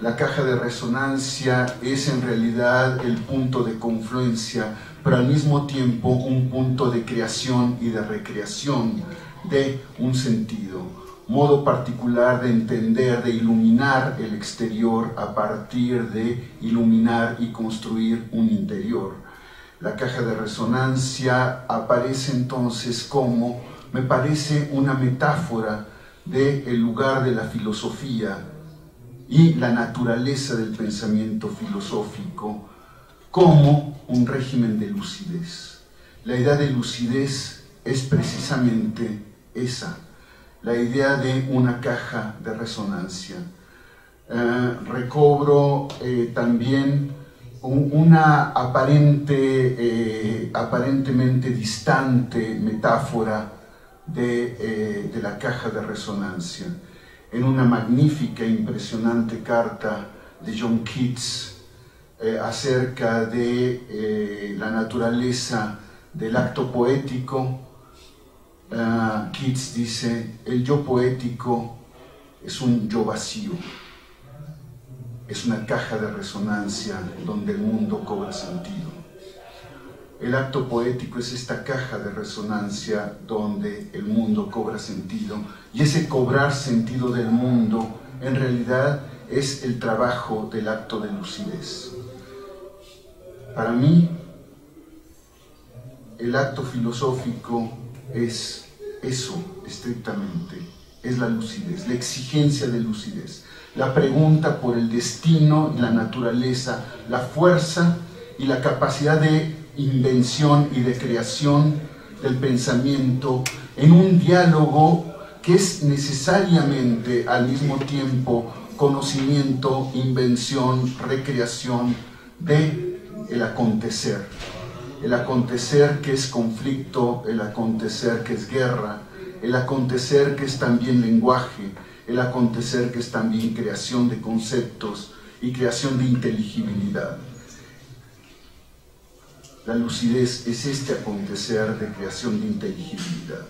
La caja de resonancia es en realidad el punto de confluencia, pero al mismo tiempo un punto de creación y de recreación de un sentido, modo particular de entender, de iluminar el exterior a partir de iluminar y construir un interior. La caja de resonancia aparece entonces como, me parece, una metáfora del lugar de la filosofía, y la naturaleza del pensamiento filosófico como un régimen de lucidez. La idea de lucidez es precisamente esa, la idea de una caja de resonancia. Eh, recobro eh, también una aparente, eh, aparentemente distante metáfora de, de la caja de resonancia en una magnífica, impresionante carta de John Keats acerca de la naturaleza del acto poético. Uh, Keats dice, el yo poético es un yo vacío, es una caja de resonancia donde el mundo cobra sentido. El acto poético es esta caja de resonancia donde el mundo cobra sentido y ese cobrar sentido del mundo en realidad es el trabajo del acto de lucidez. Para mí, el acto filosófico es eso estrictamente, es la lucidez, la exigencia de lucidez, la pregunta por el destino y la naturaleza, la fuerza y la capacidad de invención y de creación del pensamiento en un diálogo que es necesariamente al mismo tiempo conocimiento, invención, recreación de el acontecer. El acontecer que es conflicto, el acontecer que es guerra, el acontecer que es también lenguaje, el acontecer que es también creación de conceptos y creación de inteligibilidad. La lucidez es este acontecer de creación de inteligibilidad.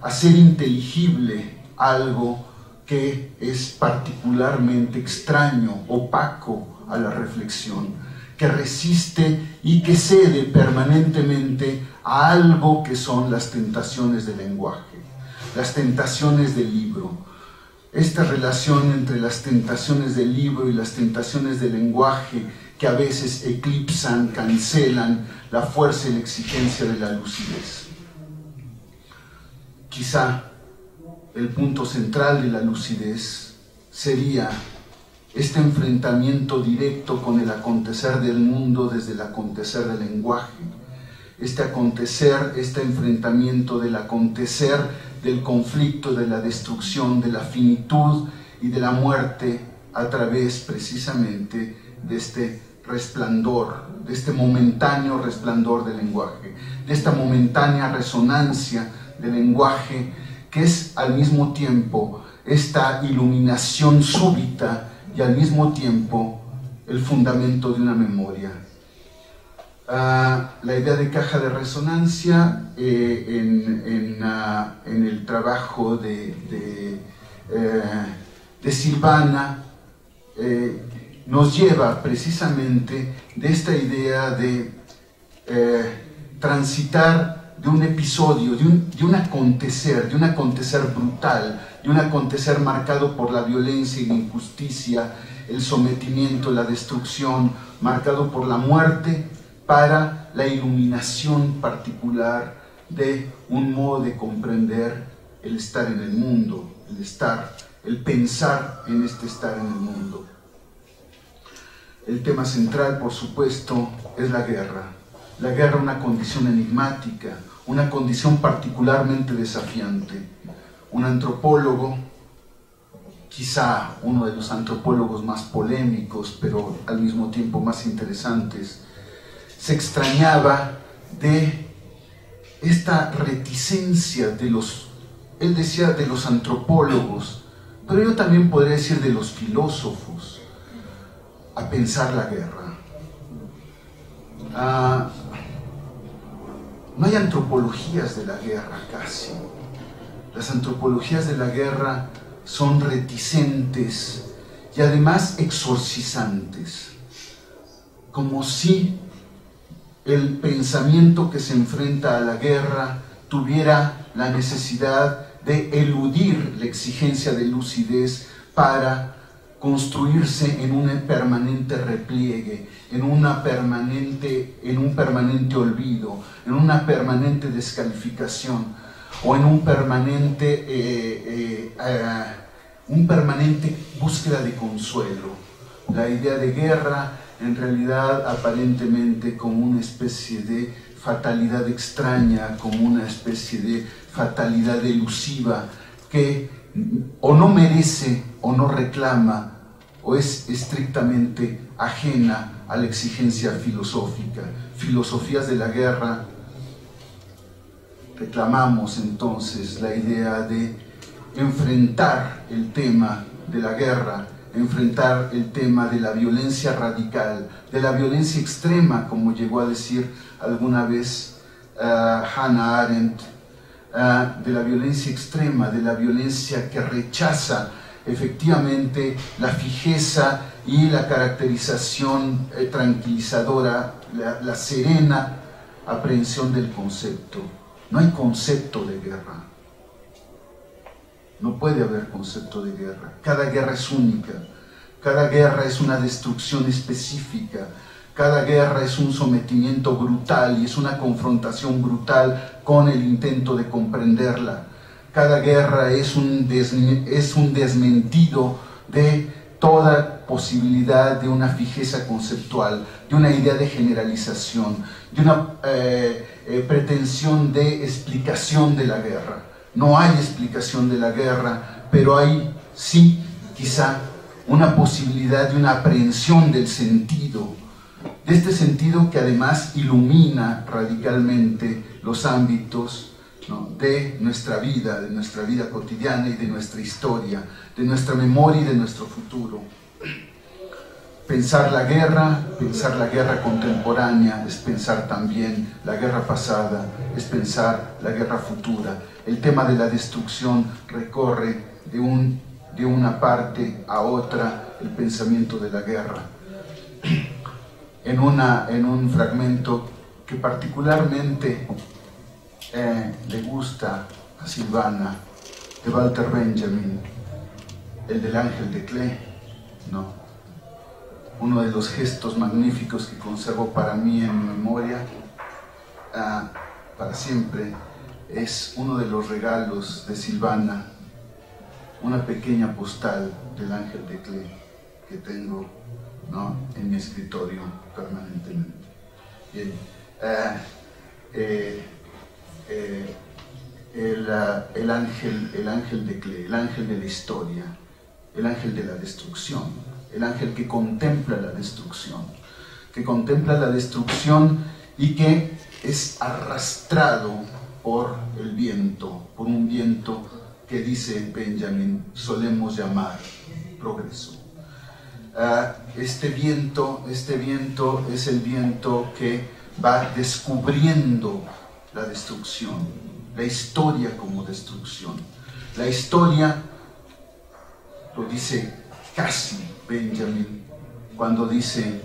Hacer inteligible algo que es particularmente extraño, opaco a la reflexión, que resiste y que cede permanentemente a algo que son las tentaciones del lenguaje, las tentaciones del libro. Esta relación entre las tentaciones del libro y las tentaciones del lenguaje que a veces eclipsan, cancelan la fuerza y la exigencia de la lucidez. Quizá el punto central de la lucidez sería este enfrentamiento directo con el acontecer del mundo desde el acontecer del lenguaje, este acontecer, este enfrentamiento del acontecer del conflicto, de la destrucción, de la finitud y de la muerte a través precisamente de este resplandor, de este momentáneo resplandor del lenguaje, de esta momentánea resonancia del lenguaje que es al mismo tiempo esta iluminación súbita y al mismo tiempo el fundamento de una memoria. Ah, la idea de caja de resonancia eh, en, ah, en, el trabajo de, de, eh, Silvana eh, nos lleva precisamente de esta idea de eh, transitar de un episodio, de un, de un, acontecer, de un acontecer brutal, de un acontecer marcado por la violencia y la injusticia, el sometimiento, la destrucción, marcado por la muerte, para la iluminación particular de un modo de comprender el estar en el mundo, el estar, el pensar en este estar en el mundo. El tema central, por supuesto, es la guerra. La guerra una condición enigmática, una condición particularmente desafiante. Un antropólogo quizá uno de los antropólogos más polémicos, pero al mismo tiempo más interesantes, se extrañaba de esta reticencia de los, él decía de los antropólogos, pero yo también podría decir de los filósofos, a pensar la guerra. Ah, no hay antropologías de la guerra casi. Las antropologías de la guerra son reticentes y además exorcizantes, como si el pensamiento que se enfrenta a la guerra tuviera la necesidad de eludir la exigencia de lucidez para construirse en un permanente repliegue, en, una permanente, en un permanente olvido, en una permanente descalificación o en un permanente, eh, eh, eh, un permanente búsqueda de consuelo. La idea de guerra en realidad aparentemente como una especie de fatalidad extraña, como una especie de fatalidad elusiva que o no merece o no reclama o es estrictamente ajena a la exigencia filosófica. Filosofías de la guerra, reclamamos entonces la idea de enfrentar el tema de la guerra, enfrentar el tema de la violencia radical, de la violencia extrema, como llegó a decir alguna vez uh, Hannah Arendt, uh, de la violencia extrema, de la violencia que rechaza efectivamente la fijeza y la caracterización eh, tranquilizadora, la, serena aprehensión del concepto. No hay concepto de guerra. No puede haber concepto de guerra. Cada guerra es única. Cada guerra es una destrucción específica. Cada guerra es un sometimiento brutal y es una confrontación brutal con el intento de comprenderla cada guerra es un, es un desmentido de toda posibilidad de una fijeza conceptual, de una idea de generalización, de una eh, eh, pretensión de explicación de la guerra. No hay explicación de la guerra, pero hay sí, quizá, una posibilidad de una aprehensión del sentido, de este sentido que además ilumina radicalmente los ámbitos de nuestra vida, de nuestra vida cotidiana y de nuestra historia, de nuestra memoria y de nuestro futuro. Pensar la guerra, pensar la guerra contemporánea, es pensar también la guerra pasada, es pensar la guerra futura. El tema de la destrucción recorre de, un, de una parte a otra el pensamiento de la guerra. En, una, en un fragmento que particularmente eh, le gusta a Silvana de Walter Benjamin, el del ángel de Klee, ¿no? Uno de los gestos magníficos que conservo para mí en mi memoria, ah, para siempre, es uno de los regalos de Silvana, una pequeña postal del ángel de Klee que tengo en mi escritorio permanentemente. Bien. Ah, eh, eh, ah, el, ángel, el ángel de Cle, el ángel de la historia, el ángel de la destrucción, el ángel que contempla la destrucción, que contempla la destrucción y que es arrastrado por el viento, por un viento que dice Benjamin, solemos llamar progreso. Ah, este viento, este viento es el viento que va descubriendo la destrucción, la historia como destrucción. La historia, lo dice casi Benjamin, cuando dice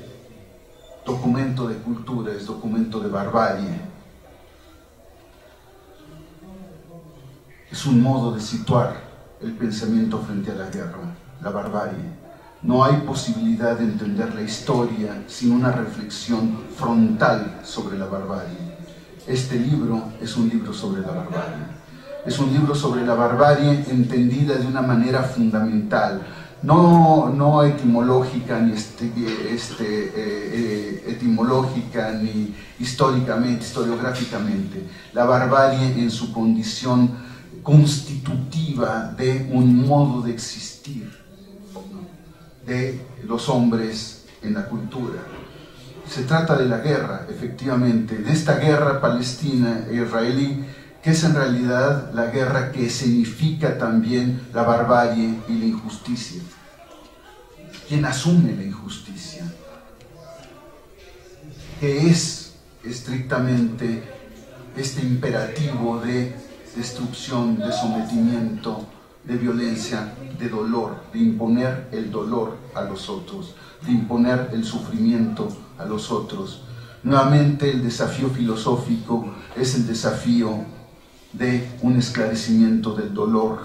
documento de cultura es documento de barbarie. Es un modo de situar el pensamiento frente a la guerra, la barbarie. No hay posibilidad de entender la historia sin una reflexión frontal sobre la barbarie. Este libro es un libro sobre la barbarie. Es un libro sobre la barbarie entendida de una manera fundamental, no, no etimológica, ni este, este, eh, eh, etimológica, ni históricamente, historiográficamente. La barbarie en su condición constitutiva de un modo de existir de los hombres en la cultura. Se trata de la guerra, efectivamente, de esta guerra palestina-israelí, que es en realidad la guerra que significa también la barbarie y la injusticia. ¿Quién asume la injusticia? Que es estrictamente este imperativo de destrucción, de sometimiento, de violencia, de dolor, de imponer el dolor a los otros, de imponer el sufrimiento a los otros. Nuevamente el desafío filosófico es el desafío de un esclarecimiento del dolor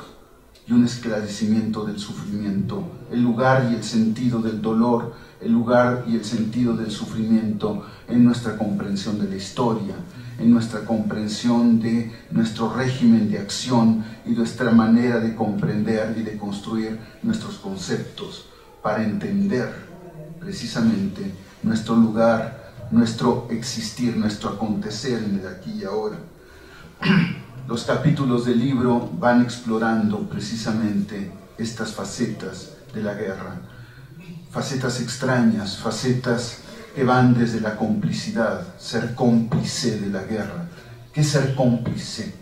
y un esclarecimiento del sufrimiento, el lugar y el sentido del dolor, el lugar y el sentido del sufrimiento en nuestra comprensión de la historia, en nuestra comprensión de nuestro régimen de acción y nuestra manera de comprender y de construir nuestros conceptos para entender precisamente nuestro lugar, nuestro existir, nuestro acontecer en el aquí y ahora. Los capítulos del libro van explorando precisamente estas facetas de la guerra, facetas extrañas, facetas que van desde la complicidad, ser cómplice de la guerra. ¿Qué es ser cómplice?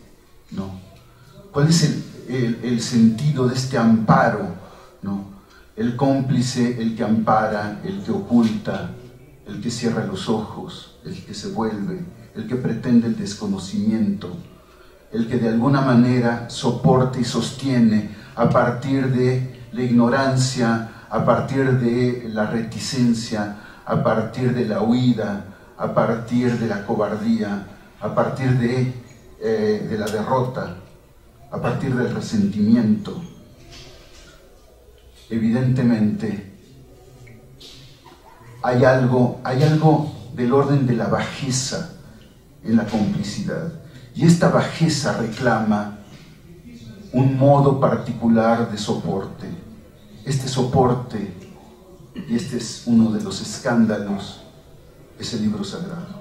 ¿No? ¿Cuál es el, el, sentido de este amparo? ¿No? El cómplice, el que ampara, el que oculta, el que cierra los ojos, el que se vuelve, el que pretende el desconocimiento, el que de alguna manera soporta y sostiene a partir de la ignorancia, a partir de la reticencia, a partir de la huida, a partir de la cobardía, a partir de, eh, de la derrota, a partir del resentimiento. Evidentemente, hay algo, hay algo del orden de la bajeza en la complicidad. Y esta bajeza reclama un modo particular de soporte. Este soporte y este es uno de los escándalos, es el libro sagrado.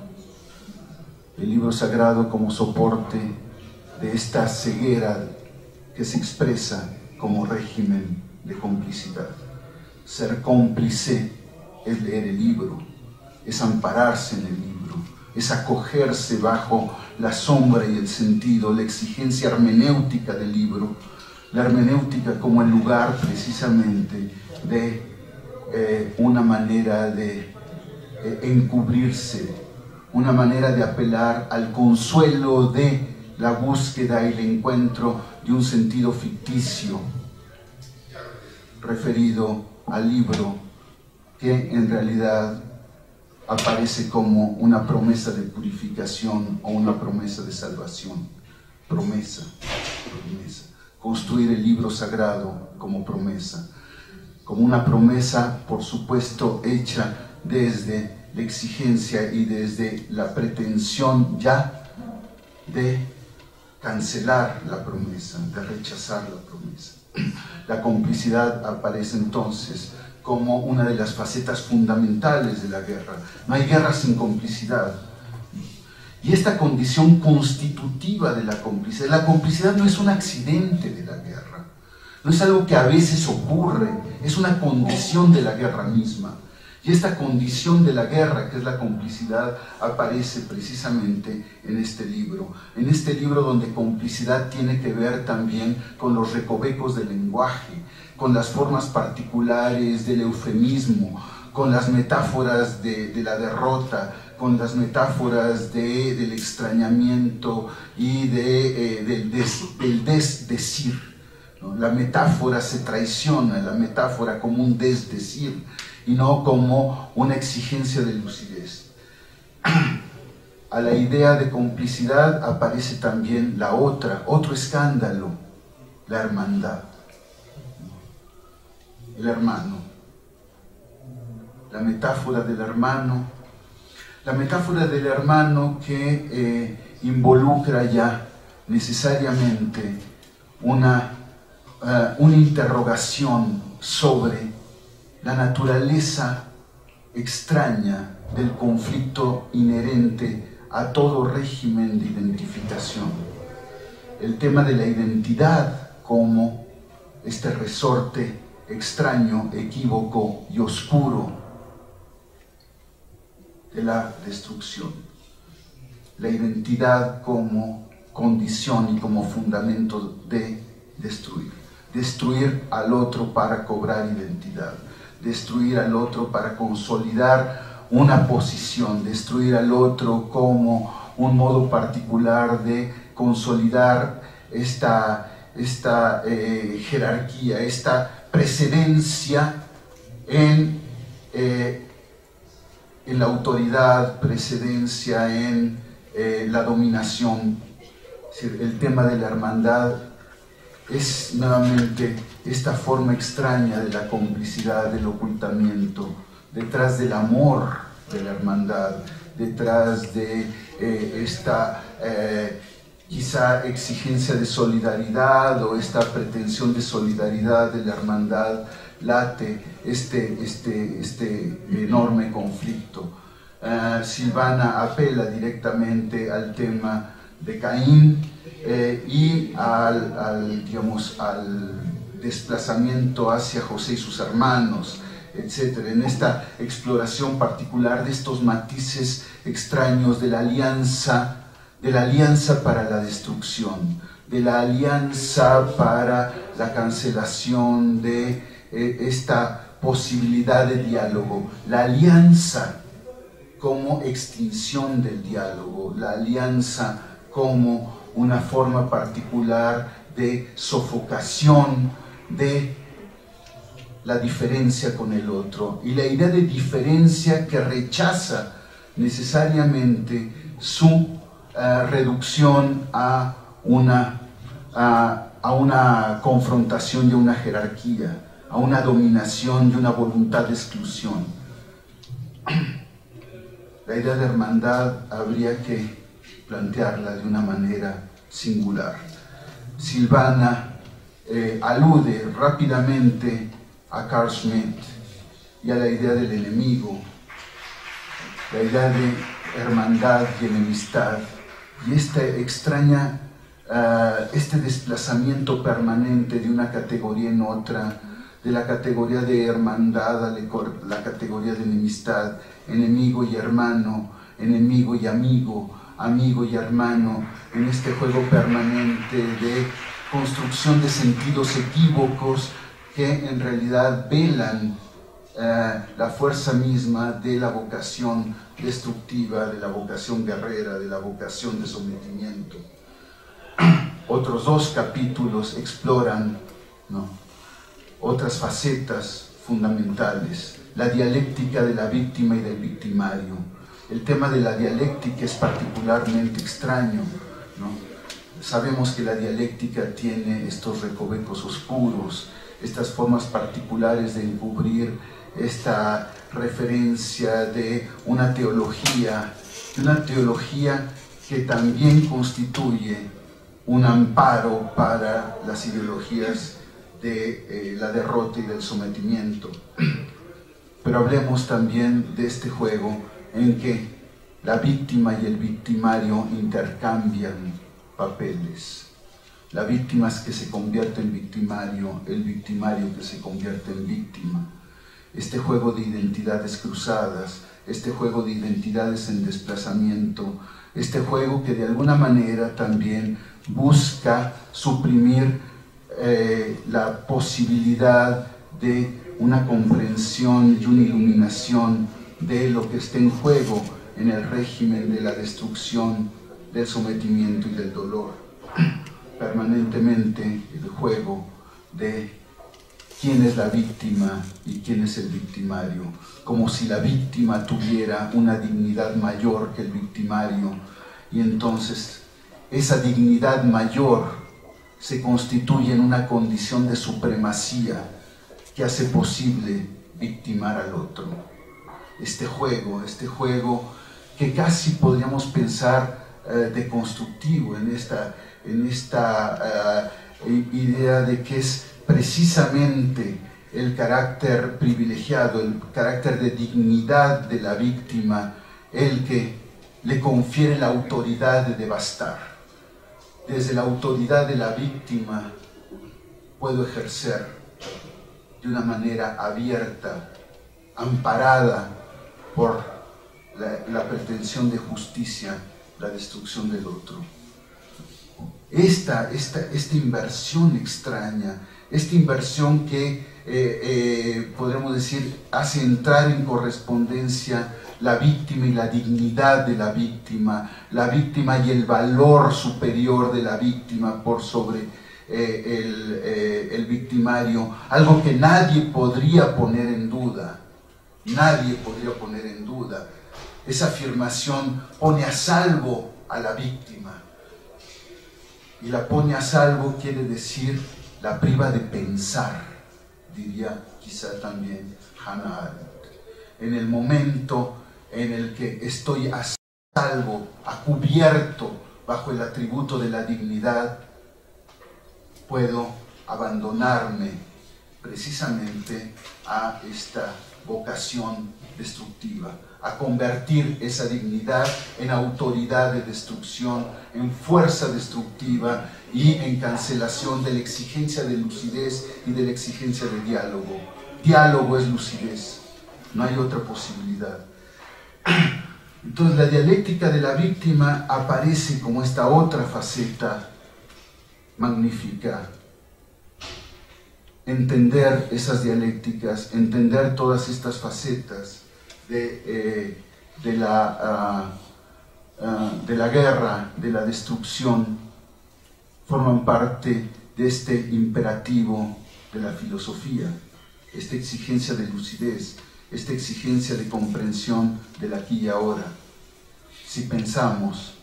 El libro sagrado como soporte de esta ceguera que se expresa como régimen de complicidad. Ser cómplice es leer el libro, es ampararse en el libro, es acogerse bajo la sombra y el sentido, la exigencia hermenéutica del libro, la hermenéutica como el lugar precisamente de eh, una manera de eh, encubrirse, una manera de apelar al consuelo de la búsqueda y el encuentro de un sentido ficticio referido al libro que en realidad aparece como una promesa de purificación o una promesa de salvación. Promesa, promesa. Construir el libro sagrado como promesa como una promesa, por supuesto, hecha desde la exigencia y desde la pretensión ya de cancelar la promesa, de rechazar la promesa. La complicidad aparece entonces como una de las facetas fundamentales de la guerra. No hay guerra sin complicidad. Y esta condición constitutiva de la complicidad, la complicidad no es un accidente de la guerra, no es algo que a veces ocurre, es una condición de la guerra misma. Y esta condición de la guerra, que es la complicidad, aparece precisamente en este libro. En este libro donde complicidad tiene que ver también con los recovecos del lenguaje, con las formas particulares del eufemismo, con las metáforas de, la derrota, con las metáforas del extrañamiento y de, eh, del desdecir. La metáfora se traiciona, la metáfora como un desdecir y no como una exigencia de lucidez. A la idea de complicidad aparece también la otra, otro escándalo, la hermandad. El hermano, la metáfora del hermano, la metáfora del hermano que eh, involucra ya necesariamente una eh, una interrogación sobre la naturaleza extraña del conflicto inherente a todo régimen de identificación. el tema de la identidad como este resorte extraño, equívoco y oscuro de la destrucción. La identidad como condición y como fundamento de destruir. Destruir al otro para cobrar identidad. Destruir al otro para consolidar una posición. Destruir al otro como un modo particular de consolidar esta, esta eh, jerarquía, esta precedencia en, eh, en la autoridad, precedencia en eh, la dominación. El tema de la hermandad es nuevamente esta forma extraña de la complicidad, del ocultamiento, detrás del amor de la hermandad, detrás de eh, esta quizá exigencia de solidaridad o esta pretensión de solidaridad de la hermandad, late este, este, este enorme conflicto. Eh, Silvana apela directamente al tema de Caín y al, al, digamos, al desplazamiento hacia José y sus hermanos, etcétera, en esta exploración particular de estos matices extraños de la alianza, de la alianza para la destrucción, de la alianza para la cancelación de eh, esta posibilidad de diálogo, la alianza como extinción del diálogo, la alianza como una forma particular de sofocación de la diferencia con el otro. Y la idea de diferencia que rechaza necesariamente su eh, reducción a una, a, una confrontación de una jerarquía, a una dominación de una voluntad de exclusión. La idea de hermandad habría que plantearla de una manera singular. Silvana eh, alude rápidamente a Carl Schmitt y a la idea del enemigo, la idea de hermandad y enemistad, y esta extraña, ah, este desplazamiento permanente de una categoría en otra, de la categoría de hermandad a la categoría de enemistad, enemigo y hermano, enemigo y amigo, amigo y hermano, en este juego permanente de construcción de sentidos equívocos que en realidad velan eh, la fuerza misma de la vocación destructiva, de la vocación guerrera, de la vocación de sometimiento. Otros dos capítulos exploran otras facetas fundamentales, la dialéctica de la víctima y del victimario. El tema de la dialéctica es particularmente extraño. Sabemos que la dialéctica tiene estos recovecos oscuros, estas formas particulares de encubrir esta referencia de una teología, una teología que también constituye un amparo para las ideologías de eh, la derrota y del sometimiento. Pero hablemos también de este juego en que la víctima y el victimario intercambian papeles. La víctima es que se convierte en victimario, el victimario que se convierte en víctima este juego de identidades cruzadas, este juego de identidades en desplazamiento, este juego que de alguna manera también busca suprimir eh, la posibilidad de una comprensión y una iluminación de lo que está en juego en el régimen de la destrucción, del sometimiento y del dolor. Permanentemente el juego de quién es la víctima y quién es el victimario, como si la víctima tuviera una dignidad mayor que el victimario y entonces esa dignidad mayor se constituye en una condición de supremacía que hace posible victimar al otro. Este juego, este juego que casi podríamos pensar eh, de constructivo en esta, en esta eh, idea de que es precisamente el carácter privilegiado, el carácter de dignidad de la víctima, el que le confiere la autoridad de devastar, desde la autoridad de la víctima puedo ejercer de una manera abierta, amparada por la, pretensión de justicia, la destrucción del otro. Esta, esta, esta inversión extraña, esta inversión que eh, eh, podremos decir hace entrar en correspondencia la víctima y la dignidad de la víctima, la víctima y el valor superior de la víctima por sobre eh, el, el victimario, algo que nadie podría poner en duda, nadie podría poner en duda. Esa afirmación pone a salvo a la víctima. Y la pone a salvo quiere decir la priva de pensar, diría quizá también Hannah Arendt. En el momento en el que estoy a salvo, a cubierto bajo el atributo de la dignidad, puedo abandonarme precisamente a esta vocación destructiva, a convertir esa dignidad en autoridad de destrucción, en fuerza destructiva y en cancelación de la exigencia de lucidez y de la exigencia de diálogo. Diálogo es lucidez, no hay otra posibilidad. Entonces la dialéctica de la víctima aparece como esta otra faceta magnífica. Entender esas dialécticas, entender todas estas facetas de, eh, de, la, ah, ah, de la guerra, de la destrucción, forman parte de este imperativo de la filosofía, esta exigencia de lucidez, esta exigencia de comprensión del aquí y ahora. Si pensamos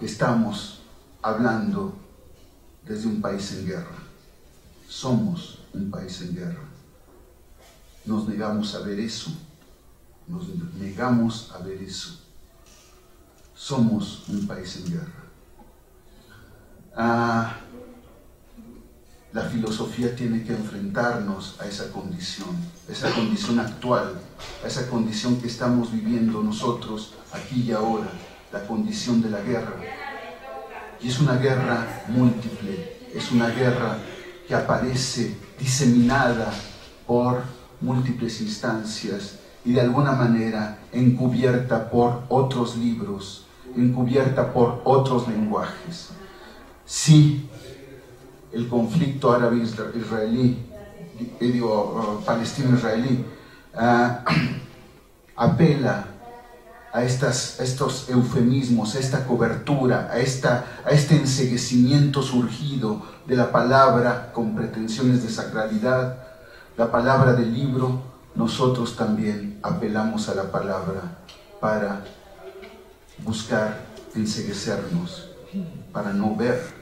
que estamos hablando desde un país en guerra, somos un país en guerra, nos negamos a ver eso, nos negamos a ver eso, somos un país en guerra. Ah, la filosofía tiene que enfrentarnos a esa condición, esa condición actual, a esa condición que estamos viviendo nosotros aquí y ahora, la condición de la guerra. Y es una guerra múltiple, es una guerra que aparece diseminada por múltiples instancias y de alguna manera encubierta por otros libros, encubierta por otros lenguajes. Sí, el conflicto árabe-israelí, digo, uh, palestino-israelí, uh, apela a, estas, estos eufemismos, a esta cobertura, a, esta, a este enseguecimiento surgido de la palabra con pretensiones de sacralidad, la palabra del libro, nosotros también apelamos a la palabra para buscar enseguecernos, para no ver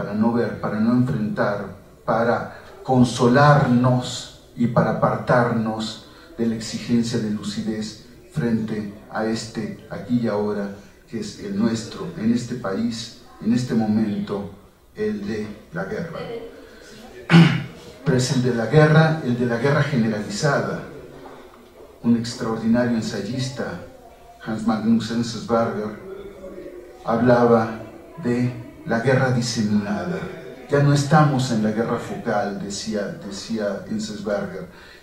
para no ver, para no enfrentar, para consolarnos y para apartarnos de la exigencia de lucidez frente a este aquí y ahora que es el nuestro, en este país, en este momento, el de la guerra. Pero es el de la guerra, el de la guerra generalizada. Un extraordinario ensayista, Hans Magnus Enzensberger, hablaba de la guerra diseminada. Ya no estamos en la guerra focal, decía, decía.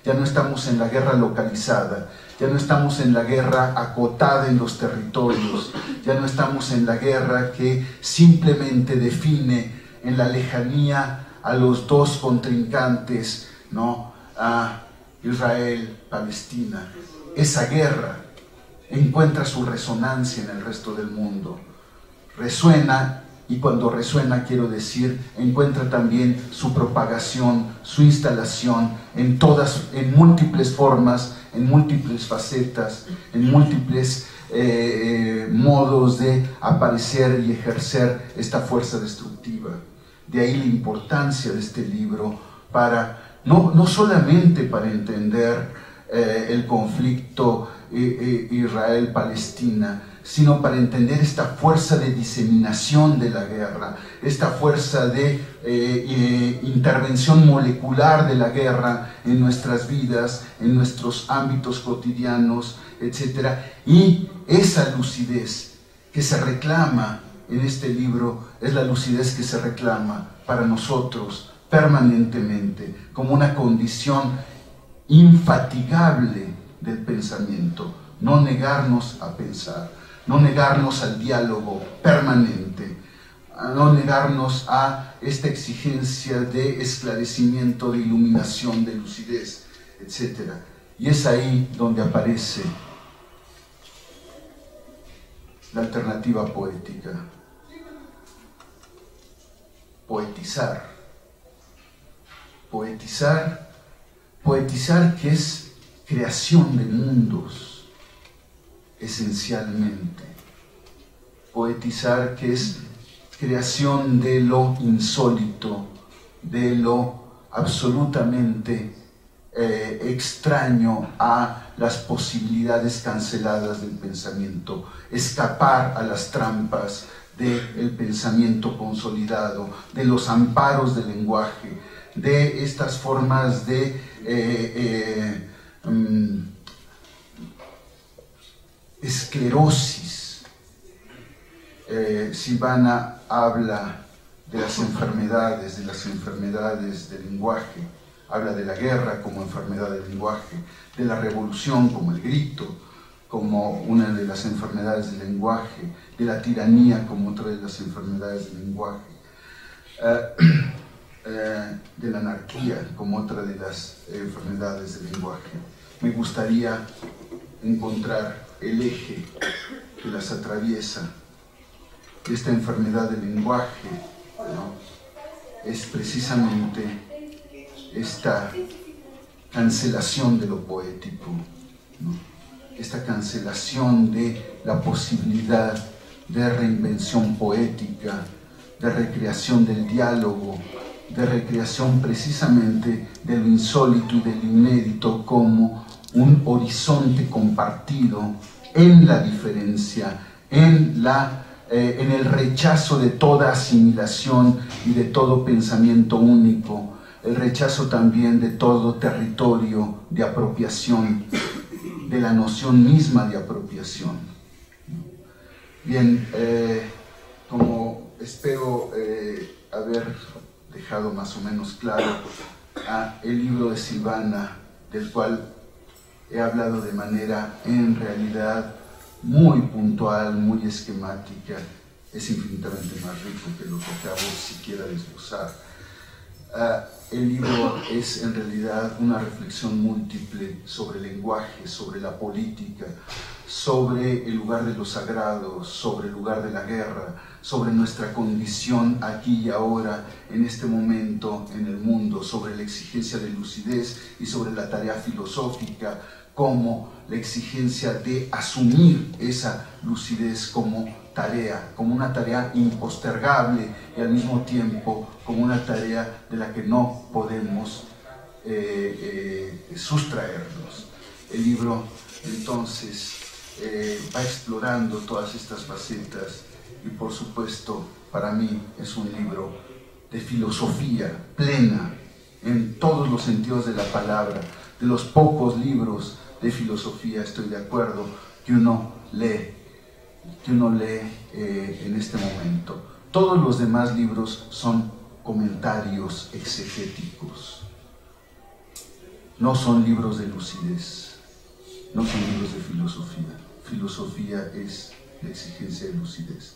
Ya no estamos en la guerra localizada. Ya no estamos en la guerra acotada en los territorios. Ya no estamos en la guerra que simplemente define en la lejanía a los dos contrincantes, ¿no? A Israel, Palestina. Esa guerra encuentra su resonancia en el resto del mundo. Resuena y cuando resuena, quiero decir, encuentra también su propagación, su instalación en todas, en múltiples formas, en múltiples facetas, en múltiples eh, eh, modos de aparecer y ejercer esta fuerza destructiva. De ahí la importancia de este libro para, no, no solamente para entender eh, el conflicto Israel-Palestina, sino para entender esta fuerza de diseminación de la guerra, esta fuerza de eh, eh, intervención molecular de la guerra en nuestras vidas, en nuestros ámbitos cotidianos, etc. Y esa lucidez que se reclama en este libro es la lucidez que se reclama para nosotros permanentemente como una condición infatigable del pensamiento, no negarnos a pensar, no negarnos al diálogo permanente, no negarnos a esta exigencia de esclarecimiento, de iluminación, de lucidez, etc. Y es ahí donde aparece la alternativa poética. Poetizar. Poetizar, poetizar que es creación de mundos, esencialmente. Poetizar que es creación de lo insólito, de lo absolutamente eh, extraño a las posibilidades canceladas del pensamiento, escapar a las trampas del pensamiento consolidado, de los amparos del lenguaje, de estas formas de eh, eh, mm, esclerosis. Silvana habla de las enfermedades, de las enfermedades del lenguaje, habla de la guerra como enfermedad del lenguaje, de la revolución como el grito, como una de las enfermedades del lenguaje, de la tiranía como otra de las enfermedades del lenguaje, eh, eh, de la anarquía como otra de las enfermedades del lenguaje. Me gustaría encontrar el eje que las atraviesa. Esta enfermedad del lenguaje es precisamente esta cancelación de lo poético, esta cancelación de la posibilidad de reinvención poética, de recreación del diálogo, de recreación precisamente de lo insólito y del inédito como un horizonte compartido en la diferencia, en, la, eh, en el rechazo de toda asimilación y de todo pensamiento único, el rechazo también de todo territorio de apropiación, de la noción misma de apropiación. Bien, eh, como espero eh, haber dejado más o menos claro, el libro de Silvana, del cual he hablado de manera en realidad muy puntual, muy esquemática, es infinitamente más rico que lo que acabo siquiera de esbozar. Ah, el libro es en realidad una reflexión múltiple sobre el lenguaje, sobre la política, sobre el lugar de lo sagrado, sobre el lugar de la guerra, sobre nuestra condición aquí y ahora, en este momento en el mundo, sobre la exigencia de lucidez y sobre la tarea filosófica, como la exigencia de asumir esa lucidez como tarea, como una tarea impostergable y al mismo tiempo como una tarea de la que no podemos eh, eh, sustraernos. El libro entonces eh, va explorando todas estas facetas y por supuesto para mí es un libro de filosofía plena en todos los sentidos de la palabra, de los pocos libros de filosofía, estoy de acuerdo, que uno lee que uno lee eh, en este momento. Todos los demás libros son comentarios exegéticos. No son libros de lucidez, no son libros de filosofía. Filosofía es la exigencia de lucidez.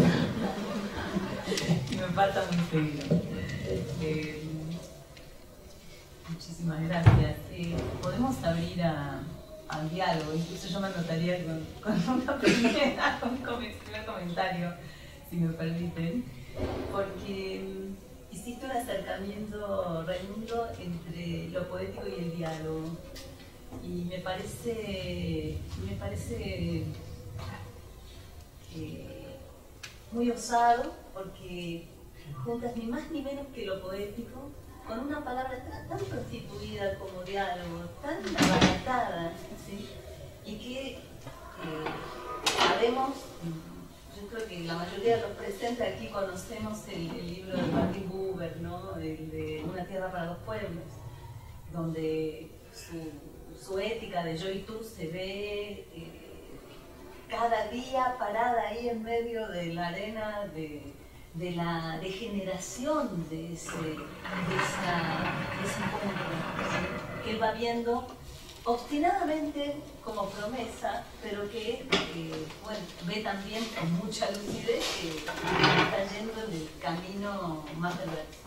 Eh, muchísimas gracias. Eh, podemos abrir al diálogo, incluso yo me anotaría con, con una primera, un primer comentario, si me permiten, porque mm, hiciste un acercamiento, Raimundo, entre lo poético y el diálogo. Y me parece, me parece muy osado porque juntas ni más ni menos que lo poético con una palabra tan, prostituida como diálogo, tan abaratada, y que eh, sabemos, yo creo que la mayoría de los presentes aquí conocemos el, libro de Martin Buber, ¿no? el de Una tierra para los pueblos, donde su, ética de yo y tú se ve eh, cada día parada ahí en medio de la arena de de la degeneración de ese, de encuentro, que va viendo obstinadamente como promesa, pero que eh, ve también con mucha lucidez que está yendo en el camino más perverso.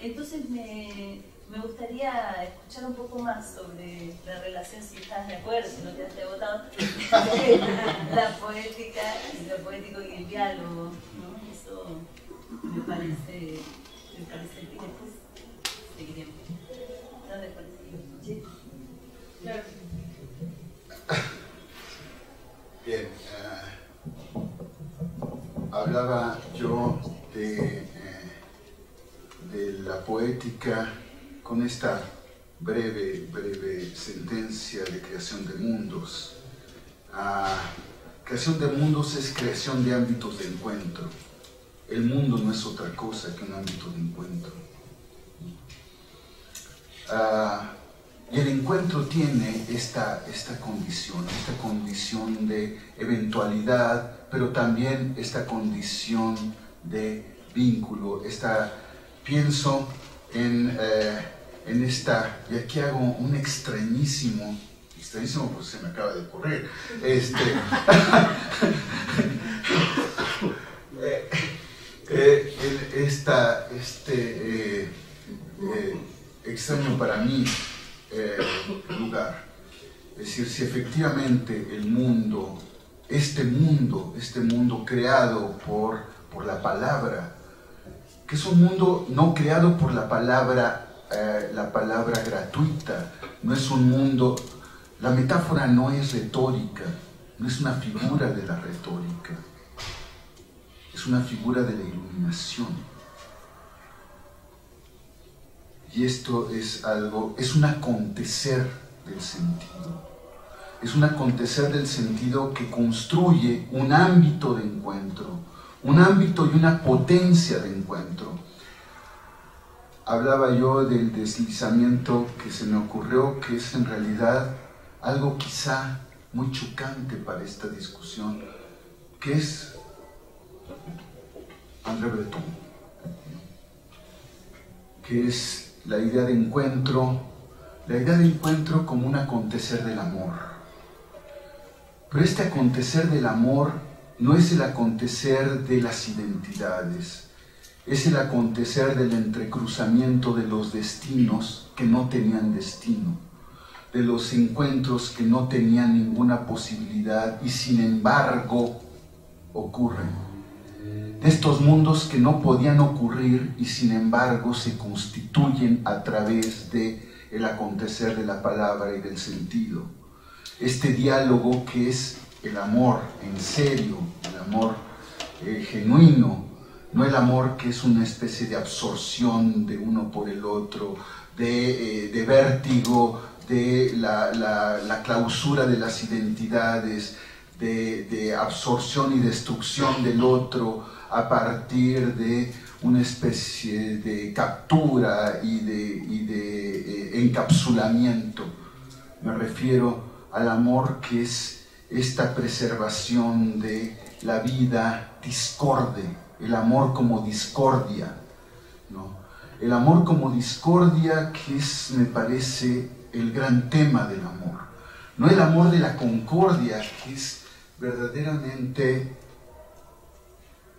Entonces me, me gustaría escuchar un poco más sobre la relación, si estás de acuerdo, si no te has agotado, la poética, lo poético y el diálogo. Eso me parece, me parece y después seguiremos. ¿No? ¿Sí? Claro. Bien, uh, hablaba yo de, eh, de la poética con esta breve, breve sentencia de creación de mundos. Ah, creación de mundos es creación de ámbitos de encuentro. El mundo no es otra cosa que un ámbito de encuentro. Ah, y el encuentro tiene esta, esta condición, esta condición de eventualidad, pero también esta condición de vínculo. Esta, pienso en... Eh, en esta, y aquí hago un extrañísimo, extrañísimo pues se me acaba de ocurrir, este, eh, eh, esta, este eh, extraño para mí lugar. Es decir, si efectivamente el mundo, este mundo, este mundo creado por, por la palabra, que es un mundo no creado por la palabra eh, la palabra gratuita, no es un mundo, la metáfora no es retórica, no es una figura de la retórica, es una figura de la iluminación. Y esto es algo, es un acontecer del sentido. Es un acontecer del sentido que construye un ámbito de encuentro, un ámbito y una potencia de encuentro hablaba yo del deslizamiento que se me ocurrió, que es en realidad algo quizá muy chocante para esta discusión, que es André Breton, que es la idea de encuentro, la idea de encuentro como un acontecer del amor. Pero este acontecer del amor no es el acontecer de las identidades, es el acontecer del entrecruzamiento de los destinos que no tenían destino, de los encuentros que no tenían ninguna posibilidad y sin embargo ocurren, de estos mundos que no podían ocurrir y sin embargo se constituyen a través de el acontecer de la palabra y del sentido. Este diálogo que es el amor en serio, el amor eh, genuino, no el amor que es una especie de absorción de uno por el otro, de, eh, vértigo, de la, clausura de las identidades, de, absorción y destrucción del otro a partir de una especie de captura y de, eh, encapsulamiento. Me refiero al amor que es esta preservación de la vida discorde, el amor como discordia, ¿no? El amor como discordia que es, me parece, el gran tema del amor. No el amor de la concordia, que es verdaderamente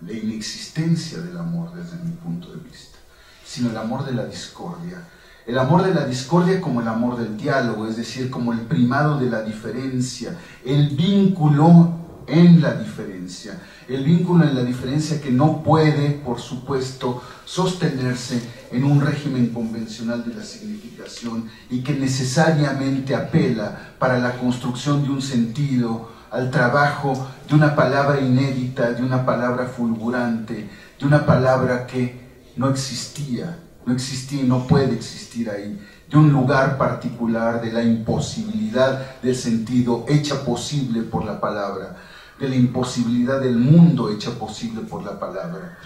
la inexistencia del amor desde mi punto de vista, sino el amor de la discordia. El amor de la discordia como el amor del diálogo, es decir, como el primado de la diferencia, el vínculo en la diferencia, el vínculo en la diferencia que no puede, por supuesto, sostenerse en un régimen convencional de la significación y que necesariamente apela para la construcción de un sentido al trabajo de una palabra inédita, de una palabra fulgurante, de una palabra que no existía, no existía y no puede existir ahí, de un lugar particular, de la imposibilidad del sentido hecha posible por la palabra, de la imposibilidad del mundo hecha posible por la palabra.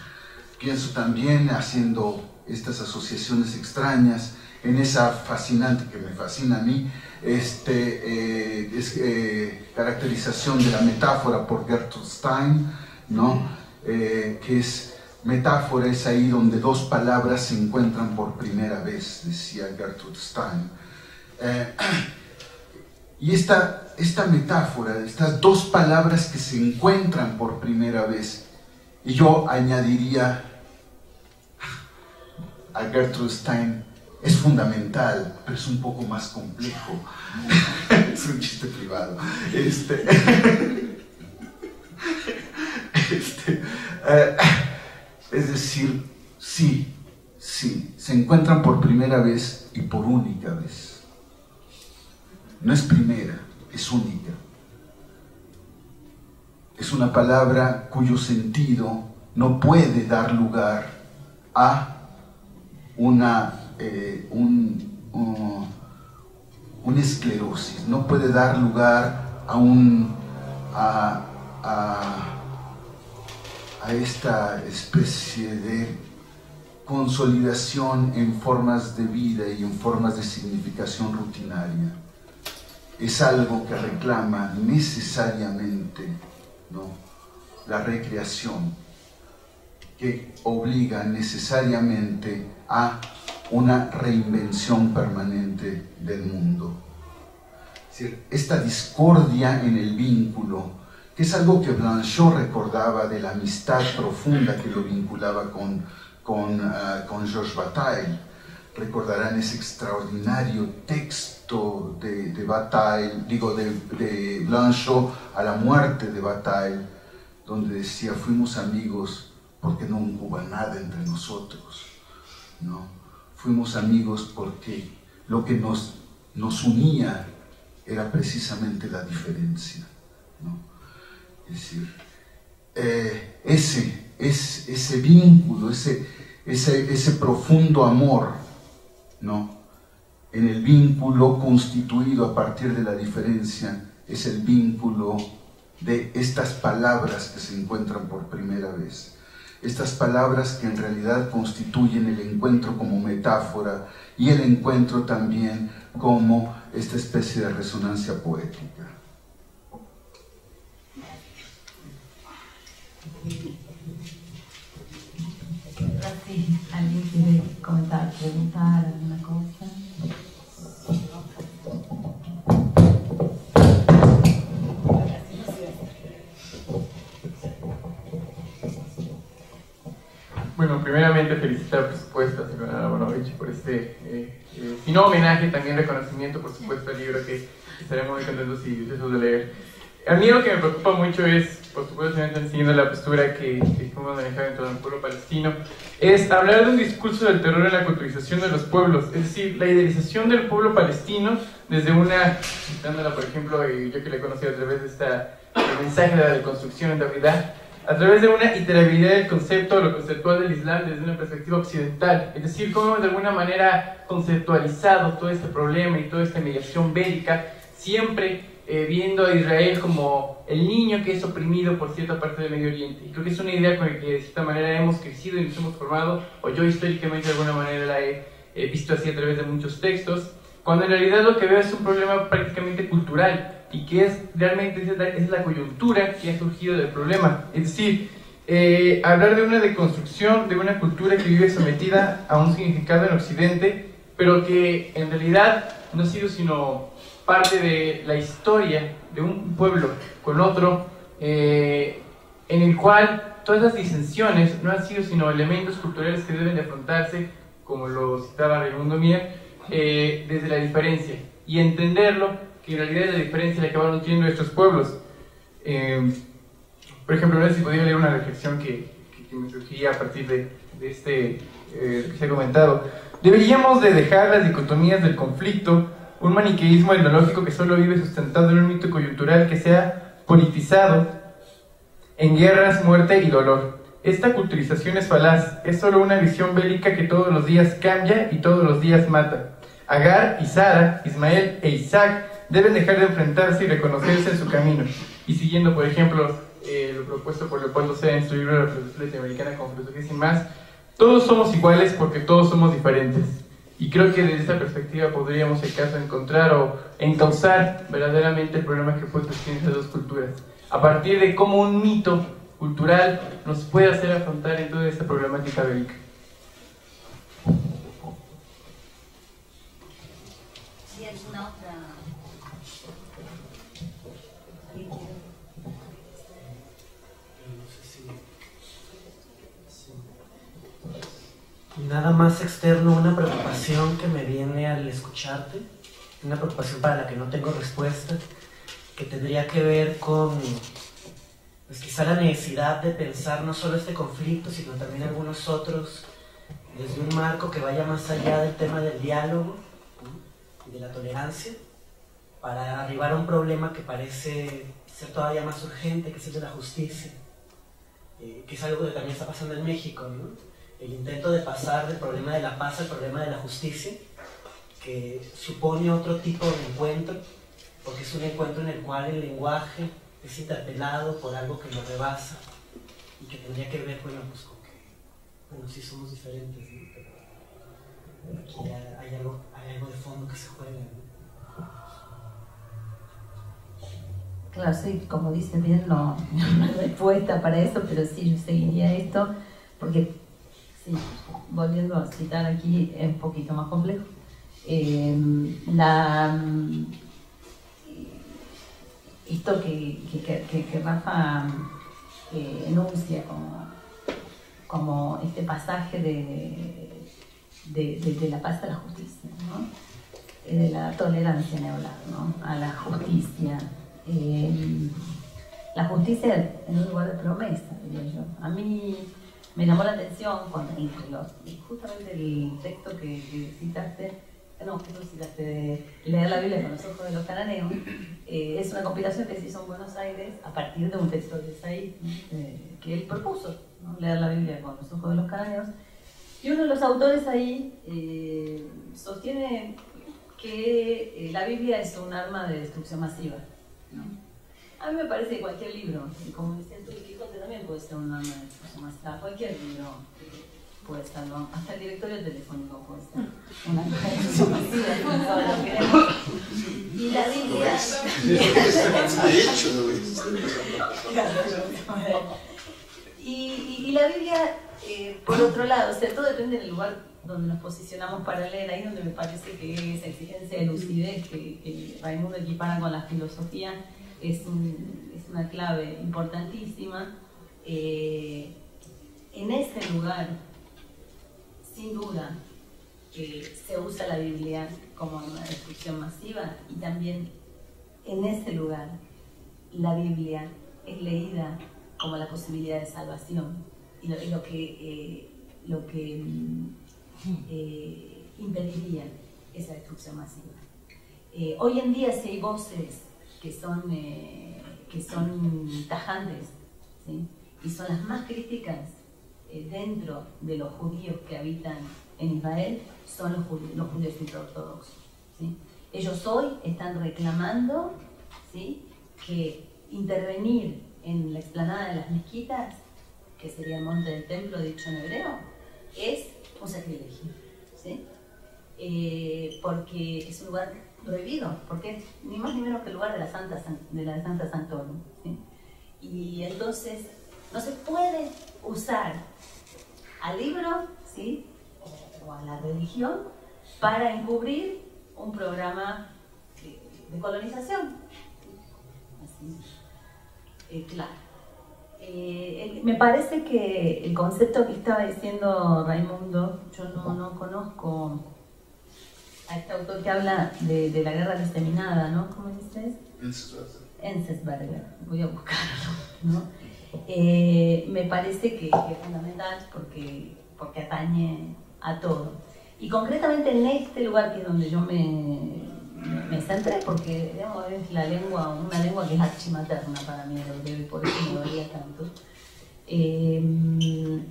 Pienso también haciendo estas asociaciones extrañas en esa fascinante, que me fascina a mí, este, eh, es, eh, caracterización de la metáfora por Gertrude Stein, ¿no? Eh, que es metáfora es ahí donde dos palabras se encuentran por primera vez, decía Gertrude Stein. y esta, esta metáfora, estas dos palabras que se encuentran por primera vez, y yo añadiría a Gertrude Stein, es fundamental, pero es un poco más complejo. es un chiste privado. Este, este eh, es decir, sí, sí, se encuentran por primera vez y por única vez. No es primera, es única. Es una palabra cuyo sentido no puede dar lugar a una eh, un, una esclerosis, no puede dar lugar a, un, a, a esta especie de consolidación en formas de vida y en formas de significación rutinaria. Es algo que reclama necesariamente ¿no? la recreación, que obliga necesariamente a una reinvención permanente del mundo. Esta discordia en el vínculo, que es algo que Blanchot recordaba de la amistad profunda que lo vinculaba con, con, uh, con Georges Bataille. Recordarán ese extraordinario texto de, de Bataille, digo, de, de Blanchot a la muerte de Bataille, donde decía, fuimos amigos porque no hubo nada entre nosotros, ¿no? Fuimos amigos porque lo que nos, nos unía era precisamente la diferencia. Es decir, eh, ese, ese vínculo, ese, ese, ese profundo amor, ¿no? en el vínculo constituido a partir de la diferencia, es el vínculo de estas palabras que se encuentran por primera vez estas palabras que en realidad constituyen el encuentro como metáfora y el encuentro también como esta especie de resonancia poética. ¿Alguien quiere comentar, preguntar alguna cosa? Bueno, primeramente felicitar, por supuesto, a señora Bonovich por este, eh, eh, si no homenaje, también reconocimiento, por supuesto, al libro que estaremos muy contentos y deseosos de leer. A mí lo que me preocupa mucho es, por supuesto, siguiendo la postura que, que hemos manejado en todo el pueblo palestino, es hablar de un discurso del terror en la culturización de los pueblos, es decir, la idealización del pueblo palestino desde una, citándola por ejemplo, yo que le he conocido a través de esta mensaje de la deconstrucción en realidad, a través de una iterabilidad del concepto, lo conceptual del Islam desde una perspectiva occidental. Es decir, cómo de alguna manera conceptualizado todo este problema y toda esta mediación bélica, siempre eh, viendo a Israel como el niño que es oprimido por cierta parte del Medio Oriente. Y creo que es una idea con la que de cierta manera hemos crecido y nos hemos formado, o yo históricamente de alguna manera la he visto así a través de muchos textos, cuando en realidad lo que veo es un problema prácticamente cultural y que es realmente es la, coyuntura que ha surgido del problema. Es decir, eh, hablar de una deconstrucción de una cultura que vive sometida a un significado en Occidente, pero que en realidad no ha sido sino parte de la historia de un pueblo con otro, eh, en el cual todas las disensiones no han sido sino elementos culturales que deben de afrontarse, como lo citaba Raimundo Mía, eh, desde la diferencia y entenderlo que en realidad es la diferencia que van teniendo estos pueblos. Eh, por ejemplo, no sé si podría leer una reflexión que, que, me surgía a partir de, de este eh, que se ha comentado. Deberíamos de dejar las dicotomías del conflicto, un maniqueísmo etnológico que solo vive sustentado en un mito coyuntural que sea politizado en guerras, muerte y dolor. Esta culturización es falaz, es solo una visión bélica que todos los días cambia y todos los días mata. Agar y Sara, Ismael e Isaac deben dejar de enfrentarse y reconocerse en su camino. Y siguiendo, por ejemplo, eh, lo propuesto por Leopoldo C. en su libro La filosofía latinoamericana como filosofía sin más, todos somos iguales porque todos somos diferentes. Y creo que desde esta perspectiva podríamos, el caso, encontrar o encauzar verdaderamente el problema que puede existir entre dos culturas. A partir de cómo un mito cultural nos puede hacer afrontar en toda esta problemática bélica. Nada más externo, una preocupación que me viene al escucharte, una preocupación para la que no tengo respuesta, que tendría que ver con pues quizá la necesidad de pensar no solo este conflicto, sino también algunos otros desde un marco que vaya más allá del tema del diálogo y de la tolerancia, para arribar a un problema que parece ser todavía más urgente, que es el de la justicia, eh, que es algo que también está pasando en México, ¿no? El intento de pasar del problema de la paz al problema de la justicia, que supone otro tipo de encuentro, porque es un encuentro en el cual el lenguaje es interpelado por algo que lo rebasa y que tendría que ver, bueno, pues con que, bueno, sí somos diferentes, pero aquí hay algo, hay algo de fondo que se juega. Claro, sí, como dice bien, no, no hay respuesta para eso, pero sí, yo seguiría esto, porque sí, volviendo a citar aquí, es un poquito más complejo. Eh, la, esto que, que, que, Rafa eh, enuncia como, como este pasaje de, de, de, la paz a la justicia, ¿no? Eh, de la tolerancia en hablar, a la justicia. la justicia en un lugar de promesa, diría yo. A mí me llamó la atención cuando justamente el texto que, citaste, no, que no citaste, de leer la Biblia con los ojos de los cananeos, eh, es una compilación que se hizo en Buenos Aires a partir de un texto de Said eh, que él propuso, leer la Biblia con los ojos de los cananeos. Y uno de los autores ahí eh, sostiene que la Biblia es un arma de destrucción masiva. A mí me parece que cualquier libro, como decía tú, el Quijote también puede ser un arma de masiva. Cualquier libro puede estarlo, hasta el directorio telefónico puede ser una Y la Biblia. y, y, la Biblia, eh, por otro lado, o sea, todo depende del lugar donde nos posicionamos para leer, ahí donde me parece que esa exigencia de lucidez que, que Raimundo equipara con la filosofía es, es una clave importantísima. Eh, en ese lugar, sin duda, se usa la Biblia como una destrucción masiva y también en ese lugar la Biblia es leída como la posibilidad de salvación y lo, que, eh, lo que eh, impediría esa destrucción masiva. hoy en día si hay voces que son, eh, que son tajantes y son las más críticas eh, dentro de los judíos que habitan en Israel, son los judíos, los judíos ultraortodoxos. Ellos hoy están reclamando que intervenir en la explanada de las mezquitas, que sería el monte del templo dicho en hebreo, es un sacrilegio. Eh, porque es un lugar prohibido, porque es ni más ni menos que el lugar de la Santa, de la Santa Santorum. Y entonces no se puede usar al libro ¿sí? o a la religión para encubrir un programa de, colonización. Así, eh, claro. Eh, me parece que el concepto que estaba diciendo Raimundo, yo no, no conozco a este autor que habla de, de la guerra diseminada, ¿no? ¿Cómo dices? Enzensberger. Voy a buscarlo, ¿no? Eh, me parece que, es fundamental porque, porque atañe a todo. Y concretamente en este lugar que es donde yo me, me centré porque digamos, es la lengua, una lengua que es archimaterna para mí y por eso me dolía tanto. Eh,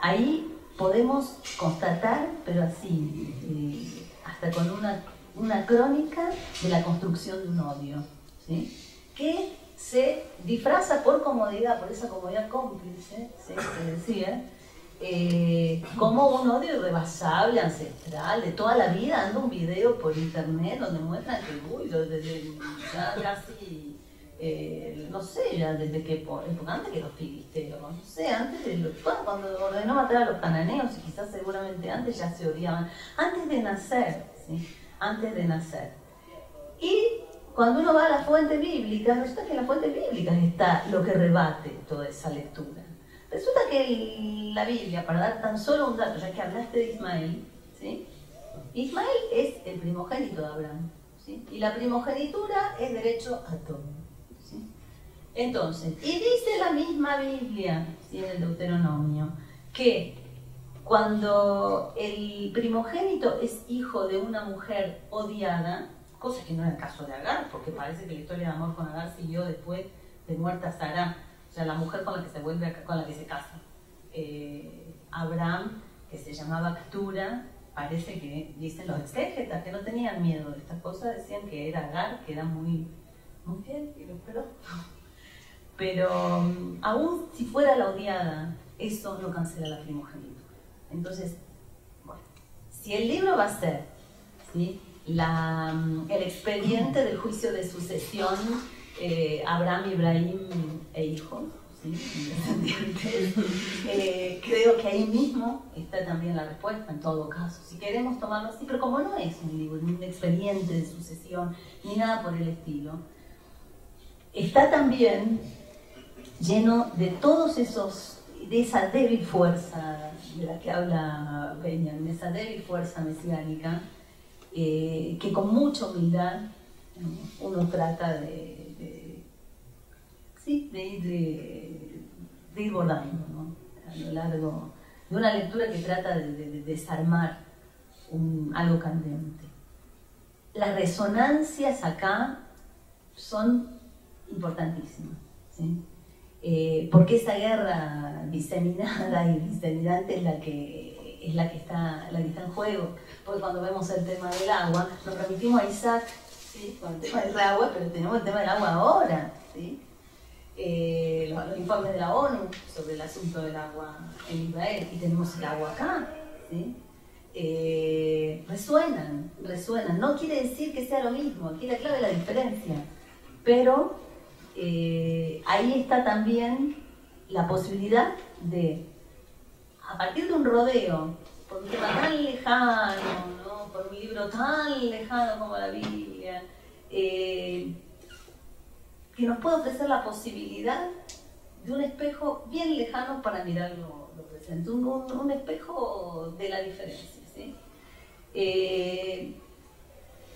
ahí podemos constatar, pero así, eh, con una, una crónica de la construcción de un odio, ¿sí? que se disfraza por comodidad, por esa comodidad cómplice, ¿sí? se decía, eh, como un odio irrebasable, ancestral, de toda la vida. Ando un video por internet donde muestran que, uy, desde ya casi, eh, no sé, ya desde qué época, antes que los filisteos, no sé, antes de los, cuando ordenó matar a los cananeos, y quizás seguramente antes ya se odiaban, antes de nacer. Antes de nacer. Y cuando uno va a la fuente bíblica, resulta que en la fuente bíblica está lo que rebate toda esa lectura. Resulta que la Biblia, para dar tan solo un dato, ya que hablaste de Ismael, ¿sí? Ismael es el primogénito de Abraham, ¿sí? y la primogenitura es derecho a todo. Entonces, y dice la misma Biblia, ¿sí? en el Deuteronomio, que cuando el primogénito es hijo de una mujer odiada, cosa que no era el caso de Agar, porque parece que la historia de amor con Agar siguió después de muerta Sara, sea, la mujer con la que se vuelve, con la que se casa. Eh, Abraham, que se llamaba Actura, parece que dicen los exégetas que no tenían miedo de estas cosas, decían que era Agar, que era muy, muy fiel y lo esperó. Pero mm, aún si fuera la odiada, eso no cancela la primogenitura. Entonces, bueno, si el libro va a ser ¿sí? la, mm, el expediente del juicio de sucesión eh, Abraham, Ibrahim e hijos. Eh, creo que ahí mismo está también la respuesta en todo caso. Si queremos tomarlo así, pero como no es un libro, un expediente de sucesión, ni nada por el estilo, está también lleno de todos esos, de esa débil fuerza de la que habla Benjamin, esa débil fuerza mesiánica, eh, que con mucha humildad uno trata de sí, de ir, de, ir volando, a lo largo de una lectura que trata de, desarmar algo candente. Las resonancias acá son importantísimas, eh, porque esa guerra diseminada y diseminante es la que es la que está la que está en juego. Porque cuando vemos el tema del agua, nos remitimos a Isaac con el tema del agua, pero tenemos el tema del agua ahora. Eh, los, informes de la ONU sobre el asunto del agua en Israel y tenemos el agua acá, eh, resuenan, resuenan. No quiere decir que sea lo mismo, aquí la clave es la diferencia, pero eh, ahí está también la posibilidad de, a partir de un rodeo, por un tema tan lejano, por un libro tan lejano como la Biblia, que nos puede ofrecer la posibilidad de un espejo bien lejano para mirar lo, presente, un, espejo de la diferencia. Eh,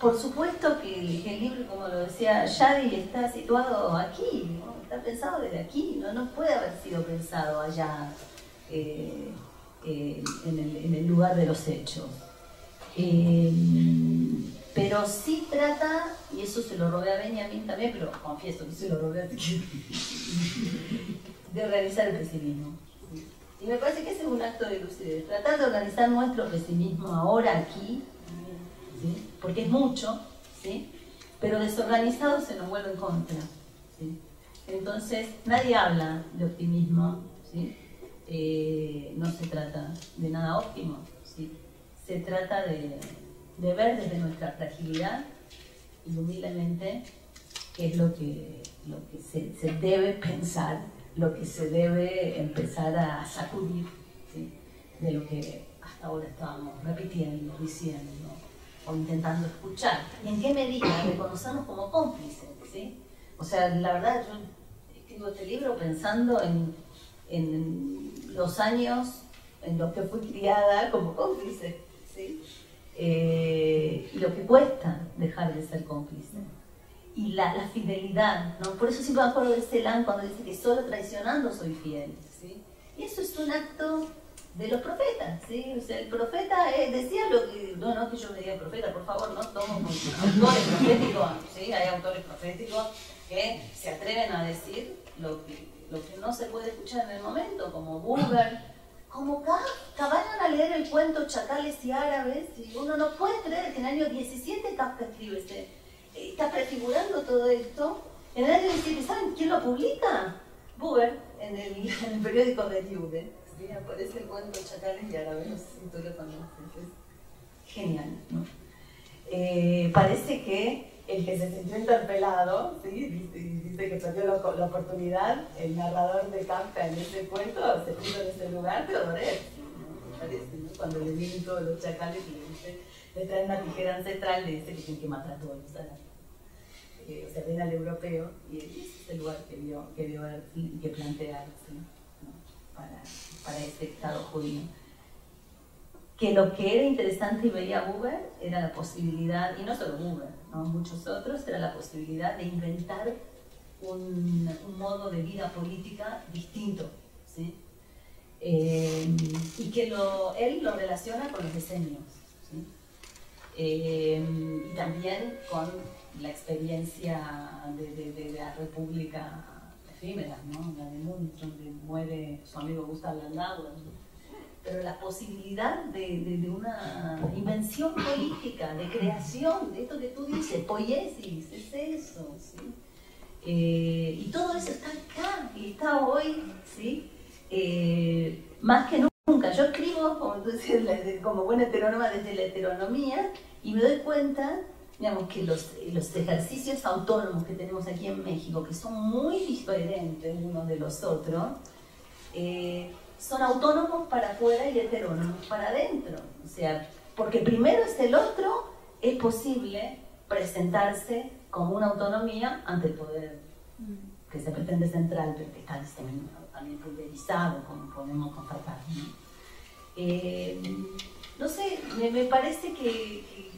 por supuesto que el, libro, como lo decía Yadi, está situado aquí, está pensado desde aquí, no, puede haber sido pensado allá eh, eh, en, el, lugar de los hechos. Pero sí trata, y eso se lo robé a Benjamin también, pero confieso que se lo robé a ti, de organizar el pesimismo. Y me parece que ese es un acto de lucidez, tratar de organizar nuestro pesimismo ahora, aquí, porque es mucho, ¿sí? pero desorganizado se nos vuelve en contra. Entonces, nadie habla de optimismo, ¿sí? Eh, no se trata de nada óptimo, ¿sí? se trata de ver desde nuestra fragilidad y humildemente qué es lo que, lo que se, debe pensar, lo que se debe empezar a sacudir de lo que hasta ahora estábamos repitiendo, diciendo o intentando escuchar. ¿Y en qué medida reconocernos como cómplices? ¿sí? O sea, la verdad, yo escribo este libro pensando en, en los años en los que fui criada como cómplice. ¿sí? Eh, y lo que cuesta dejar de ser cómplice. Y la, la, fidelidad, ¿no? Por eso siempre me acuerdo de Celan cuando dice que solo traicionando soy fiel, ¿sí? Y eso es un acto de los profetas, ¿sí? O sea, el profeta eh, decía lo que, no, no que yo me diga profeta, por favor, no tomo autores proféticos, ¿sí? Hay autores proféticos que se atreven a decir lo que, no se puede escuchar en el momento, como Buber, como Kafka, vayan a leer el cuento Chacales y Árabes, y uno no puede creer que en el año 17 Kafka escribe este, está prefigurando todo esto, en el año 17, ¿saben quién lo publica? Buber, en el, en el periódico de Jude aparece el cuento Chacales y Árabes, si tú lo conoces, es genial, ¿no? Eh, parece que el que se sintió interpelado, ¿sí? dice, que perdió la, oportunidad, el narrador de Kafka en ese cuento se puso en ese lugar, Teodoret, ¿no? parece, ¿no? cuando le vienen todos los chacales y le dice, le traen una tijera ancestral, le dice que tiene que matar a todos los. Eh, o sea, viene al europeo y ese es el lugar que vio, que vio y que plantea ¿no? para, para este Estado judío. Que lo que era interesante y veía Buber era la posibilidad, y no solo Buber, ¿no? muchos otros, era la posibilidad de inventar un, un modo de vida política distinto. ¿sí? Eh, y que lo, él lo relaciona con los diseños. ¿sí? Eh, y también con la experiencia de, de, de la República efímera, ¿no? la de Múnich, donde muere su amigo Gustav Landauer. ¿no? Pero la posibilidad de, una invención política, de creación, de esto que tú dices, poiesis, es eso, ¿sí? Eh, y todo eso está acá y está hoy, ¿sí? Eh, más que nunca. Yo escribo, como tú decías, como buena heterónoma desde la heteronomía y me doy cuenta digamos que los, los, ejercicios autónomos que tenemos aquí en México, que son muy diferentes unos de los otros, eh, son autónomos para afuera y heterónomos para adentro. O sea, porque primero es el otro, es posible presentarse como una autonomía ante el poder que se pretende central, pero que está también pulverizado, como podemos constatar. ¿no? Eh, sé, me, parece que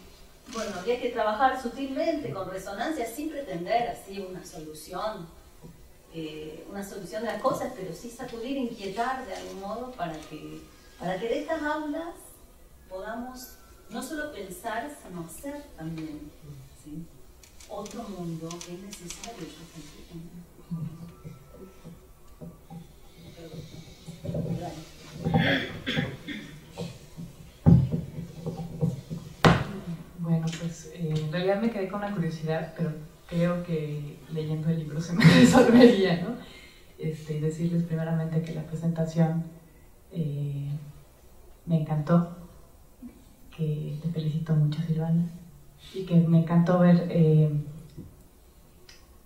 bueno, habría que trabajar sutilmente, con resonancia, sin pretender así una solución, eh, una solución de las cosas, pero sí sacudir, inquietar de algún modo para que, para que de estas aulas podamos no solo pensar, sino hacer también ¿sí? otro mundo que es necesario. Bueno, pues eh, en realidad me quedé con una curiosidad, pero creo que leyendo el libro se me resolvería, ¿no? Este, y decirles primeramente que la presentación eh, me encantó, que te felicito mucho Silvana, y que me encantó ver eh,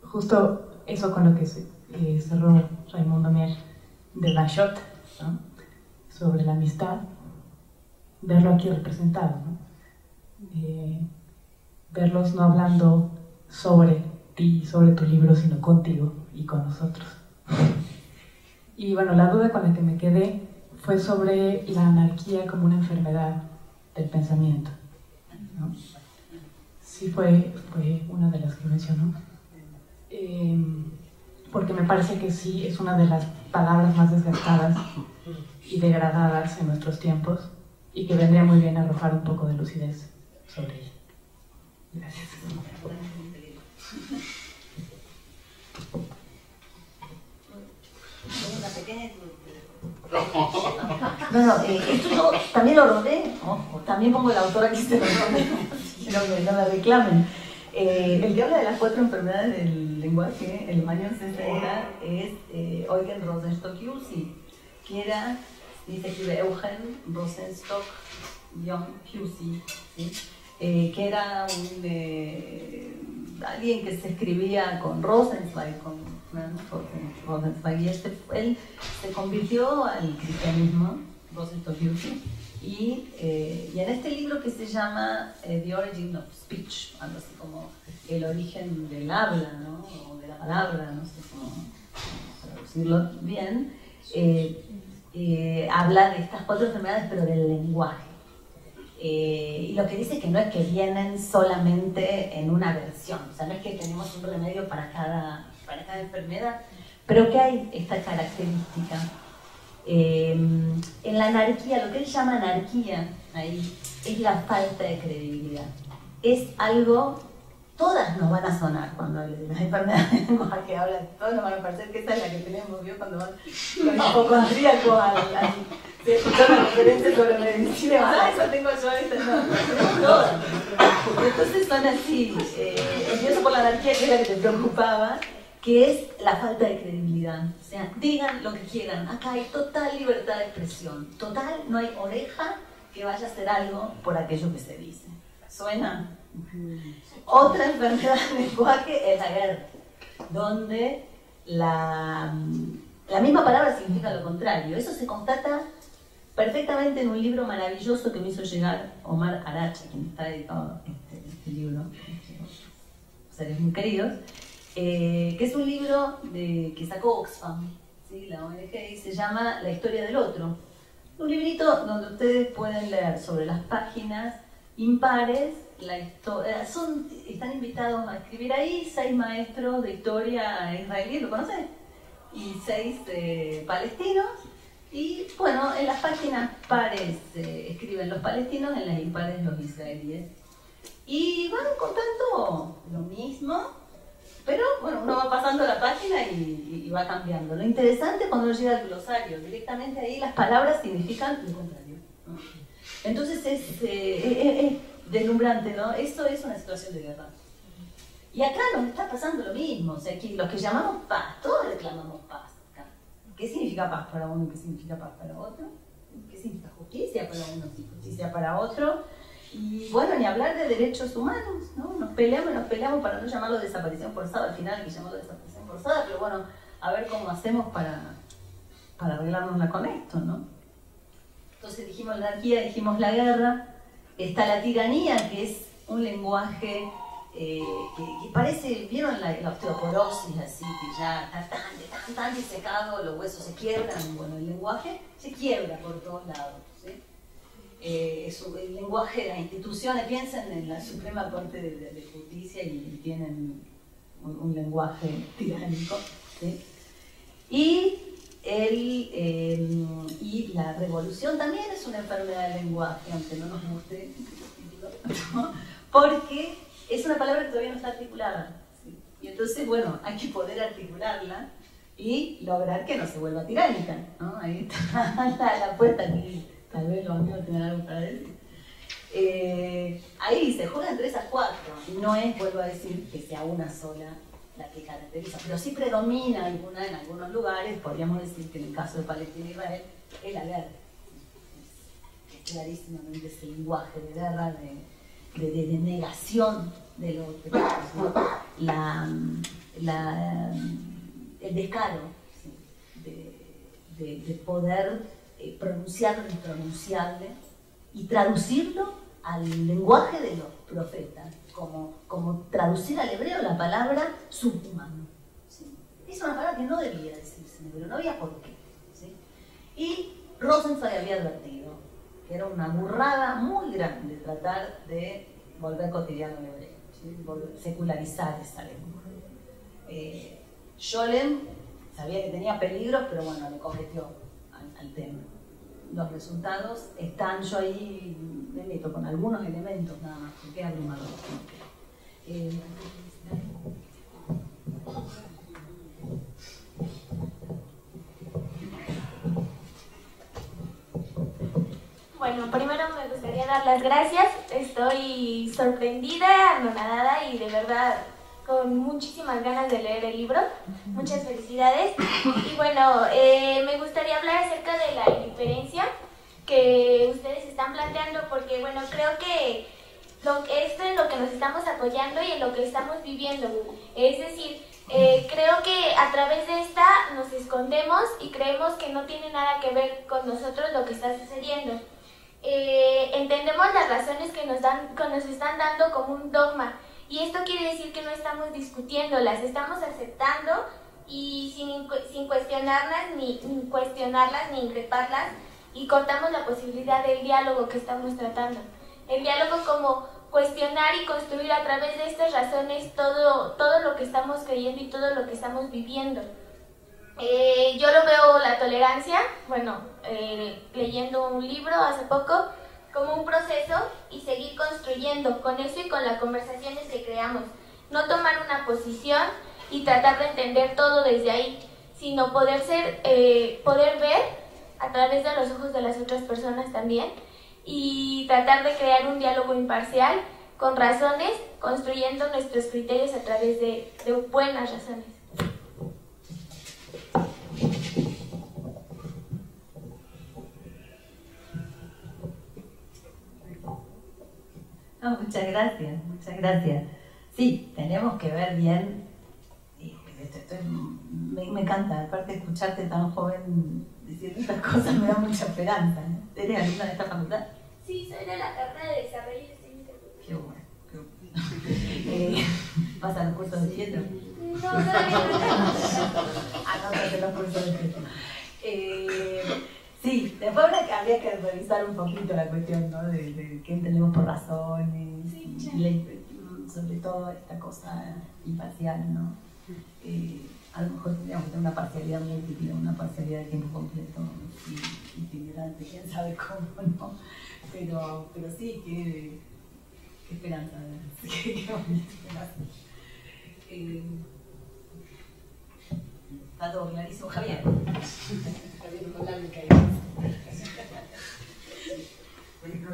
justo eso con lo que cerró Raimundo Mier de la Shot, sobre la amistad, verlo aquí representado, verlos no hablando sobre ti, sobre tu libro, sino contigo y con nosotros. Y bueno, la duda con la que me quedé fue sobre la anarquía como una enfermedad del pensamiento. ¿no? Sí fue, fue una de las que mencionó. Eh, porque me parece que sí es una de las palabras más desgastadas y degradadas en nuestros tiempos y que vendría muy bien arrojar un poco de lucidez sobre ella. No, no, eh, esto yo también lo rodé, también pongo el autor aquí, se lo rodé, no me, reclamen. Eh, el que de las cuatro enfermedades del lenguaje, el mañana 60, es eh, Eugen Rosenstock-Hulsi, que era, dice escribe Eugen Rosenstock-Hulsi, ¿sí? Eh, que era un, eh, alguien que se escribía con Rosenzweig, con y este, él se convirtió al cristianismo, Rosenzweig y, eh, y en este libro que se llama The Origin of Speech, algo así como el origen del habla, ¿no? o de la palabra, no sé cómo traducirlo bien, habla de estas cuatro enfermedades, pero del lenguaje. Eh, y lo que dice que no es que vienen solamente en una versión, o sea, no es que tenemos un remedio para cada, para cada enfermedad, pero que hay esta característica Eh, en la anarquía, lo que él llama anarquía, ahí, es la falta de credibilidad. Es algo, todas nos van a sonar cuando hable de las enfermedades que hablan, todos nos van a parecer que esa es la que tenemos, ¿vio? Cuando van con hipocondríaco al, si escuchar una conferencia sobre medicina, ah, eso tengo yo, no, todas. Entonces son así, eh, empiezo por la anarquía que es la que te preocupaba, que es la falta de credibilidad. O sea, digan lo que quieran, acá hay total libertad de expresión, total, no hay oreja que vaya a hacer algo por aquello que se dice. ¿Suena? Otra enfermedad del lenguaje es la guerra, donde la, la misma palabra significa lo contrario. Eso se constata perfectamente en un libro maravilloso que me hizo llegar Omar Arache, quien está dedicado este, este libro, seres muy queridos, eh, que es un libro de, que sacó Oxfam, ¿sí? la ONG, y se llama La historia del otro. Un librito donde ustedes pueden leer sobre las páginas impares historia. Son, están invitados a escribir ahí seis maestros de historia israelí, ¿lo conocen? Y seis eh, palestinos. Y bueno, en las páginas pares eh, escriben los palestinos, en las impares los israelíes. Y van contando lo mismo, pero bueno, uno va pasando la página y, va cambiando. Lo interesante es cuando uno llega al glosario, directamente ahí las palabras significan lo contrario. Entonces eh, es, deslumbrante, ¿no? Eso es una situación de guerra. Y acá nos está pasando lo mismo, o sea, aquí los que llamamos paz, todos reclamamos paz. ¿Qué significa paz para uno qué significa paz para otro? ¿Qué significa justicia para uno y justicia para otro? Y bueno, ni hablar de derechos humanos, ¿no? Nos peleamos, nos peleamos para no llamarlo desaparición forzada, al final que llamarlo desaparición forzada, pero bueno, a ver cómo hacemos para, para arreglárnosla con esto, ¿no? Entonces dijimos la anarquía, dijimos la guerra, está la tiranía, que es un lenguaje eh, que, parece, ¿vieron la, osteoporosis así, que ya está tan, tan, tan disecado, los huesos se quiebran? Bueno, el lenguaje se quiebra por todos lados. Eh, el lenguaje de las instituciones, piensen en la Suprema Corte de, Justicia y, tienen un, lenguaje tiránico. Y, el, y la revolución también es una enfermedad del lenguaje, aunque no nos guste, porque es una palabra que todavía no está articulada. Y entonces, bueno, hay que poder articularla y lograr que no se vuelva tiránica. Ahí está la, la apuesta aquí tal vez los amigos tengan algo para decir. Eh, ahí se juegan 3 a 4, no es, vuelvo a decir, que sea una sola la que caracteriza, pero sí predomina alguna en algunos lugares, podríamos decir que en el caso de Palestina e Israel es la guerra. Es, clarísimamente ese lenguaje de guerra, de, de, negación del otro, la, la, el descaro de, de poder eh, pronunciarlo lo impronunciable y traducirlo al lenguaje de los profetas, como, traducir al hebreo la palabra subhumano. Es una palabra que no debía decirse en hebreo, no había por qué. Y Rosenfeld había advertido que era una burrada muy grande tratar de volver cotidiano el hebreo, secularizar esa lengua. Eh, Scholem sabía que tenía peligros, pero bueno, le cometió al tema. Los resultados están, yo ahí me meto con algunos elementos nada más, porque es abrumador. Eh, bueno, primero me gustaría dar las gracias. Estoy sorprendida, anonadada y de verdad con muchísimas ganas de leer el libro. Muchas felicidades. Y bueno, eh, me gustaría hablar acerca de la indiferencia que ustedes están planteando, porque bueno, creo que lo, esto es lo que nos estamos apoyando y en lo que estamos viviendo. Es decir, eh, creo que a través de esta nos escondemos y creemos que no tiene nada que ver con nosotros lo que está sucediendo. Eh, entendemos las razones que nos, dan, que nos están dando como un dogma y esto quiere decir que no estamos discutiendo, las estamos aceptando y sin, sin cuestionarlas, ni, cuestionarlas ni increparlas y cortamos la posibilidad del diálogo que estamos tratando. El diálogo como cuestionar y construir a través de estas razones todo, todo lo que estamos creyendo y todo lo que estamos viviendo. Eh, yo lo veo la tolerancia, bueno, eh, leyendo un libro hace poco, como un proceso y seguir construyendo con eso y con las conversaciones que creamos. No tomar una posición y tratar de entender todo desde ahí, sino poder, ser, eh, poder ver a través de los ojos de las otras personas también y tratar de crear un diálogo imparcial con razones, construyendo nuestros criterios a través de, de buenas razones. Muchas gracias, muchas gracias. Sí, tenemos que ver bien. me, encanta, aparte de escucharte tan joven decir estas cosas, me da mucha esperanza. ¿Eres alumna de esta facultad? Sí, soy de la carrera de desarrollo y Qué bueno, qué bueno. eh, ¿Vas al curso de Pietro? No, todavía no. los cursos de Pietro. Eh, Sí, después habría que revisar un poquito la cuestión, ¿no? De, qué entendemos por razones, sobre todo esta cosa imparcial, ¿no? Eh, a lo mejor tendríamos que tener una parcialidad múltiple, una parcialidad de tiempo completo, y, itinerante, quién sabe cómo, ¿no? Pero, pero sí, qué, qué esperanza, qué, qué bonito, eh, Está todo clarísimo, Javier.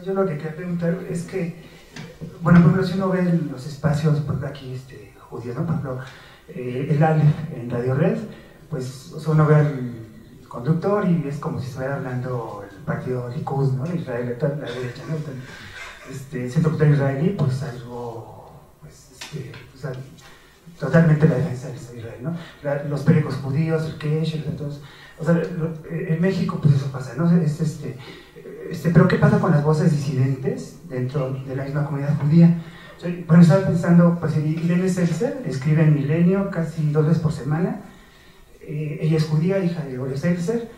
Yo lo que quería preguntar es que, bueno, por ejemplo, si uno ve los espacios, por aquí este, judíos, ¿no? Por ejemplo, eh, el ALE en Radio Red, pues uno ve al conductor y es como si estuviera hablando el partido Likud, ¿no? Israel, la derecha, ¿no? Este, centro cultural israelí, pues algo, pues, este, pues, totalmente la defensa de Israel, ¿no? los periódicos judíos, el Kesh, entonces, o sea, en México pues eso pasa, ¿no? Es, este, este, pero ¿qué pasa con las voces disidentes dentro de la misma comunidad judía? Bueno, estaba pensando, pues Irene Seltzer escribe en Milenio casi dos veces por semana, eh, ella es judía, hija de Gloria Seltzer,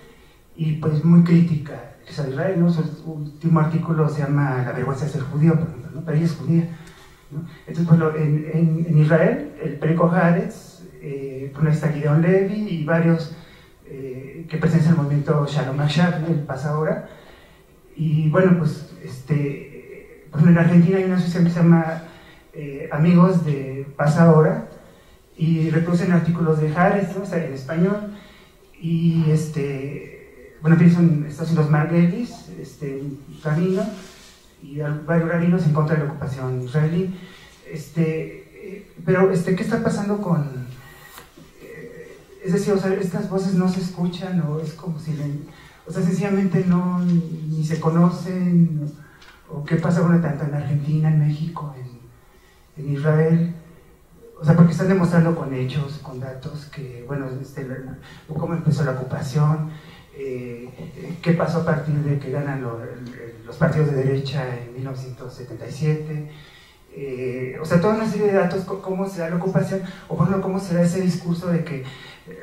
y pues muy crítica a Israel, ¿no? Su último artículo se llama La vergüenza de ser judío, por. Pero ella es judía. Entonces, bueno, en, Israel, el Perico Haaretz, eh, está Gideon Levi y varios eh, que presencian el movimiento Shalom Achar, el Pasahora. Y bueno, pues, este, pues en Argentina hay una asociación que se llama eh, Amigos de Pasahora y reproducen artículos de Haaretz, ¿no? en español. Y este, bueno, son estos los Marguelis, este, camino y varios rabinos en contra de la ocupación israelí. Este, eh, pero, este, ¿qué está pasando con...? Es decir, o sea, estas voces no se escuchan o es como si... o sea, sencillamente no, ni se conocen, o, qué pasa con tanto en Argentina, en México, en, en, Israel. O sea, porque están demostrando con hechos, con datos, que, bueno, este, cómo empezó la ocupación, eh, qué pasó a partir de que ganan los, partidos de derecha en 1977. Eh, o sea, toda una serie de datos, cómo se da la ocupación, o por ejemplo, cómo se da ese discurso de que,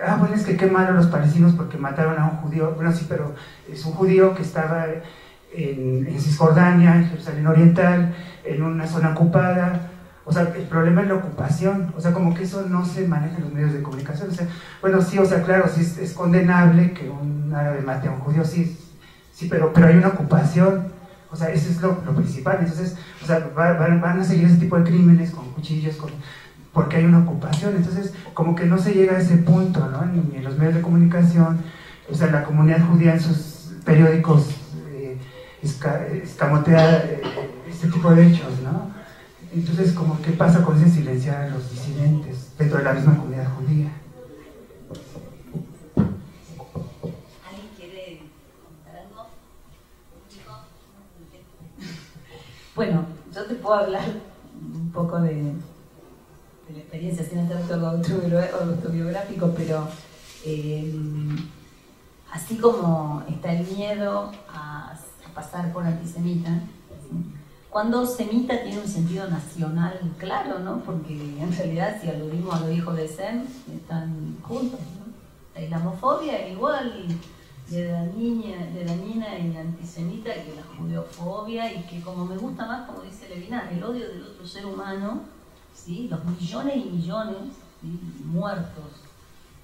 ah, bueno, es que qué malo los palestinos porque mataron a un judío. Bueno, sí, pero es un judío que estaba en, Cisjordania, en Jerusalén Oriental, en una zona ocupada, o sea, el problema es la ocupación, o sea, como que eso no se maneja en los medios de comunicación. O sea, bueno, sí, o sea, claro, sí es, condenable que un árabe mate a un judío, sí, sí, pero, pero hay una ocupación, o sea, eso es lo, principal. Entonces, o sea, van a seguir ese tipo de crímenes con cuchillos, con, porque hay una ocupación. Entonces, como que no se llega a ese punto, ¿no? Ni en los medios de comunicación, o sea, la comunidad judía en sus periódicos eh, escamotea eh, este tipo de hechos, ¿no? Entonces, como, ¿qué pasa con ese silenciar a los disidentes dentro de la misma comunidad judía? ¿Alguien quiere contar algo? Bueno, yo te puedo hablar un poco de, la experiencia sin hacer autobiográfico, pero eh, así como está el miedo a, pasar por antisemita, cuando semita tiene un sentido nacional claro, ¿no? Porque en realidad si aludimos a los hijos de Sem, están juntos, ¿no? La islamofobia igual de dañina, de dañina y antisemita que la judeofobia y que como me gusta más, como dice Levinas, el odio del otro ser humano, ¿sí? los millones y millones muertos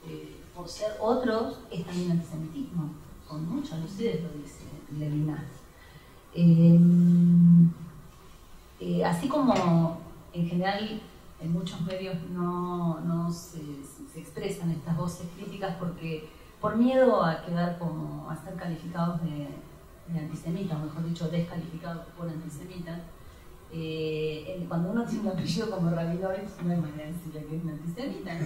eh, por ser otros, es también antisemitismo, con mucha lucidez lo dice Levinas. Eh, eh, así como en general en muchos medios no, no se, se, expresan estas voces críticas porque por miedo a quedar como a ser calificados de, de antisemitas, o mejor dicho, descalificados por antisemitas, eh, cuando uno tiene un apellido como Rabinovich, no hay manera de decirle que es un antisemita.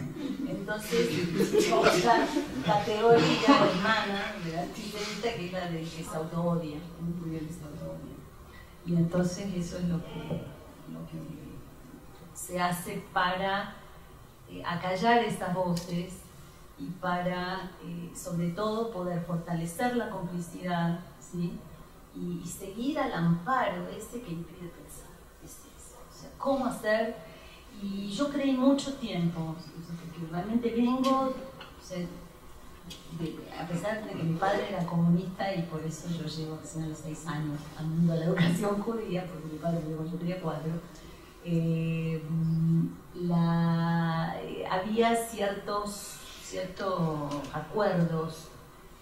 Entonces, otra categoría hermana de antisemita que es la de que se autoodia, un que se autoodia. Y entonces eso es lo que, se hace para eh, acallar esas voces y para, eh, sobre todo, poder fortalecer la complicidad y, y seguir al amparo ese que impide cómo hacer. Y yo creí mucho tiempo, porque realmente vengo, a pesar de que mi padre era comunista y por eso yo llego a los seis años al mundo de la educación judía, porque mi padre llegó, yo tenía cuatro, eh, la, había ciertos, ciertos acuerdos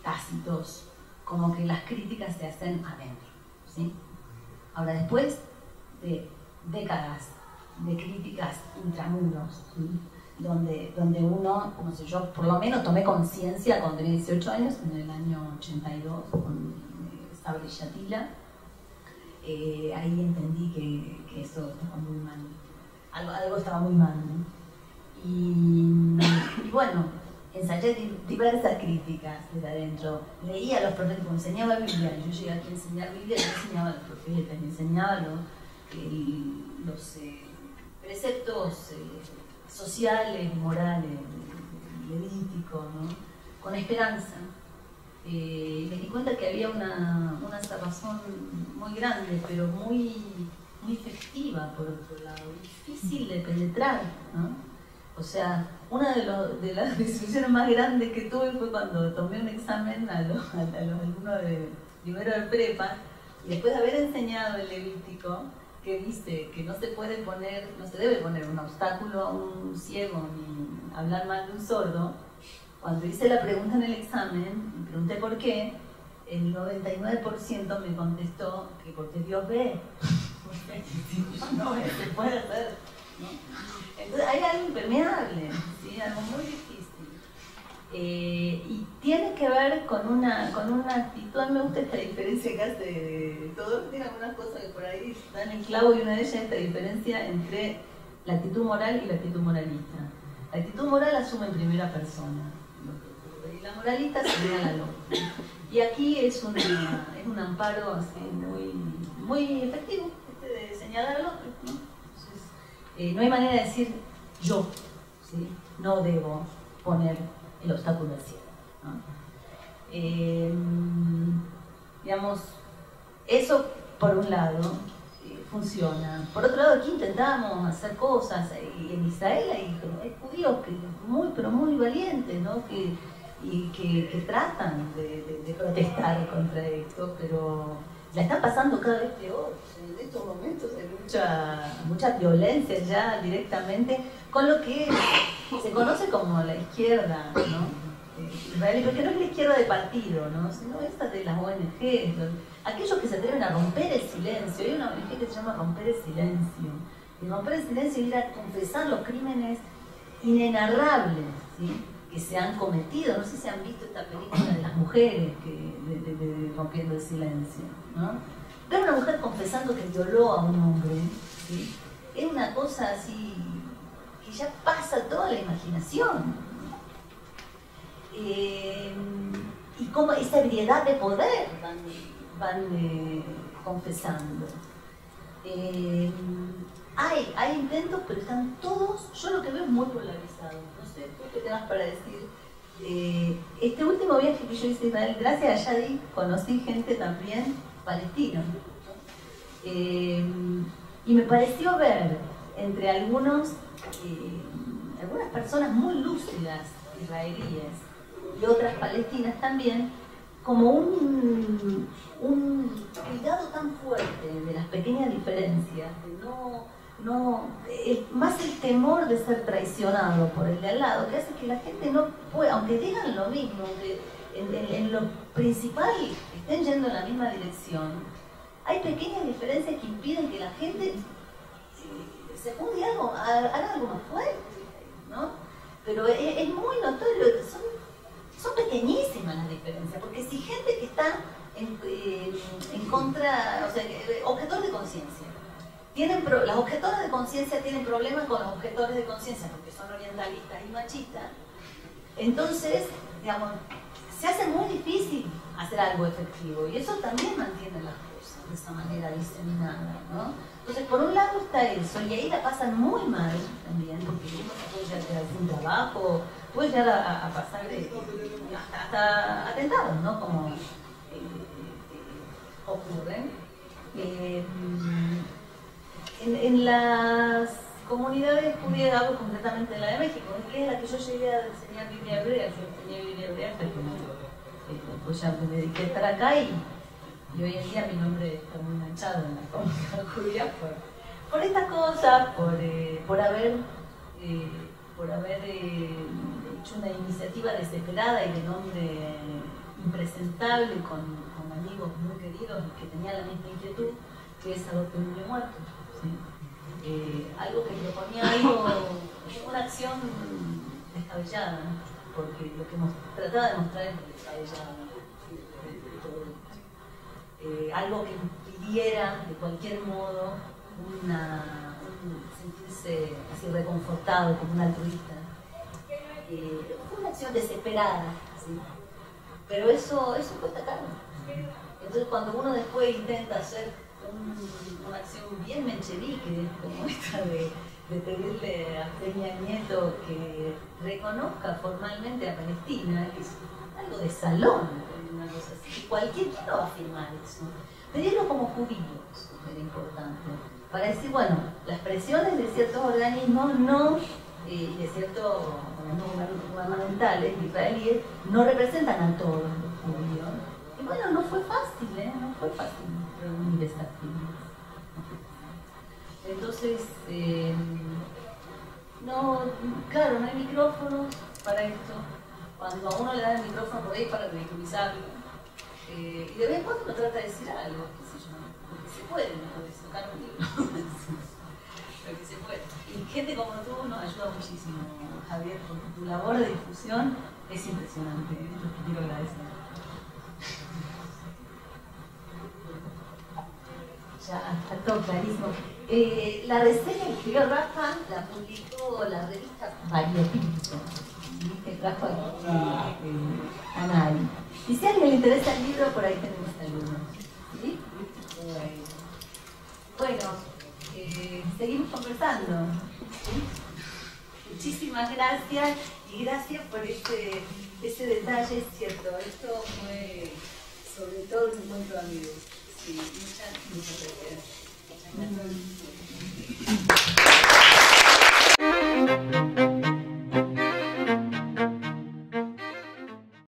tácitos, como que las críticas se hacen adentro. ¿sí? Ahora, después de décadas de críticas intramuros, donde, donde uno, no sé, yo por lo menos tomé conciencia cuando tenía 18 años, en el año 82, con Sabri Yatila, eh, ahí entendí que, que, eso estaba muy mal, algo, algo estaba muy mal. Y, bueno, ensayé diversas críticas desde adentro, leía a los profetas, enseñaba Biblia, yo llegué aquí a enseñar Biblia, yo enseñaba a los profetas, enseñaba los los preceptos eh, sociales, morales, levíticos, con esperanza. Eh, me di cuenta que había una, una muy grande, pero muy, muy efectiva por otro lado, difícil de penetrar. O sea, una de, de las decisiones más grandes que tuve fue cuando tomé un examen a los, a los alumnos de primero de prepa y después de haber enseñado el Levítico, que dice que no se puede poner, no se debe poner un obstáculo a un ciego ni hablar mal de un sordo, cuando hice la pregunta en el examen, me pregunté por qué, el 99% me contestó que porque Dios ve. no se puede hacer. Entonces hay algo impermeable, ¿sí? algo muy. Eh, y tiene que ver con una, con una actitud, me gusta esta diferencia que hace de, todo, tiene algunas cosas que por ahí dan en clavo y una de ellas es esta diferencia entre la actitud moral y la actitud moralista. La actitud moral asume en primera persona, y la moralista sería la loca. Y aquí es, una, es un amparo así muy, muy efectivo este de señalar al otro. ¿no? Entonces, eh, no hay manera de decir yo, ¿sí? no debo poner el obstáculo del digamos, eso por un lado eh, funciona. Por otro lado, aquí intentamos hacer cosas, y en Israel hay, judíos que, muy, pero muy valientes, ¿no? que, y que, tratan de, protestar contra esto, pero la están pasando cada vez peor. En estos momentos hay mucha, mucha violencia ya directamente con lo que se conoce como la izquierda, ¿no? Israelí, porque no es la izquierda de partido, ¿no? sino esta de las ONG, aquellos que se atreven a romper el silencio. Hay una ONG que se llama Romper el Silencio. Y romper el silencio es ir a confesar los crímenes inenarrables que se han cometido. No sé si han visto esta película de las mujeres que, de, Rompiendo el Silencio. ¿no? Ver una mujer confesando que violó a un hombre ¿sí? es una cosa así ya pasa toda la imaginación. Eh, y como esa ebriedad de poder van, eh, confesando. Eh, hay, hay intentos, pero están todos, yo lo que veo es muy polarizado. No sé, ¿tú qué tengas para decir? este último viaje que yo hice a Israel, gracias a Yadi, conocí gente también palestina. y me pareció ver entre algunos eh, algunas personas muy lúcidas israelíes y otras palestinas también, como un, un cuidado tan fuerte de las pequeñas diferencias, de no, no, más el temor de ser traicionado por el de al lado, que hace que la gente no pueda, aunque digan lo mismo, aunque en, lo principal estén yendo en la misma dirección, hay pequeñas diferencias que impiden que la gente eh, se junte algo, haga algo más fuerte, ¿no? Pero es, muy notorio, son, son pequeñísimas las diferencias, porque si gente que está en, eh, en contra, o sea, eh, objetor de conciencia, las objetoras de conciencia tienen problemas con los objetores de conciencia porque son orientalistas y machistas. Entonces, digamos, se hace muy difícil hacer algo efectivo y eso también mantiene las cosas de esa manera diseminada, ¿no? Entonces, por un lado está eso y ahí la pasan muy mal también porque uno puede llegar un trabajo, puede llegar a, pasar de, hasta, atentados, ¿no? Como eh, eh, ocurren. Eh, en, las comunidades judías, hablo concretamente en la de México, que es la que yo llegué a enseñar Biblia hebrea, yo enseñé Biblia hebrea hasta que pues ya me dediqué a estar acá y, hoy en día mi nombre está muy manchado en la comunidad judía por, por estas cosas, por, eh, por haber, eh, por haber eh, hecho una iniciativa desesperada y de nombre impresentable con, amigos muy queridos que tenían la misma inquietud, que es adoptar un muerto. Eh, algo que proponía algo, una acción descabellada, porque lo que trataba de mostrar es descabellado. Eh, algo que impidiera de cualquier modo una, sentirse así reconfortado como un altruista. Eh, fue una acción desesperada, pero eso, eso cuesta caro. Entonces cuando uno después intenta hacer una acción bien menchevique, como esta de, pedirle a Peña Nieto que reconozca formalmente a Palestina, es algo de salón, una cosa así. Va a firmar eso. Pedirlo como judíos era importante, para decir, bueno, las presiones de ciertos organismos no eh, de ciertos organismos gubernamentales israelíes no representan a todos los judíos. Y bueno, no fue fácil, ¿eh? no fue fácil reunir estas firmas. Entonces, eh, no, claro, no hay micrófonos para esto. Cuando a uno le dan el micrófono por ahí para ridiculizarlo. Eh, y de vez en cuando uno trata de decir algo, qué sé yo, porque se puede, no puede tocar un libro. Lo que se puede. Y gente como tú nos ayuda muchísimo, Javier, porque tu labor de difusión es impresionante. Yo te quiero agradecer. Ya, está todo clarísimo. Eh, la reseña que escribió Rafa la publicó la revista Variopinto, que trajo eh, a nadie. Y si a alguien le interesa el libro, por ahí tenemos libro. ¿Sí? Bueno, eh, seguimos conversando. Muchísimas gracias y gracias por ese, ese detalle, es cierto. Esto fue sobre todo un encuentro de amigos. Sí, muchas, muchas gracias.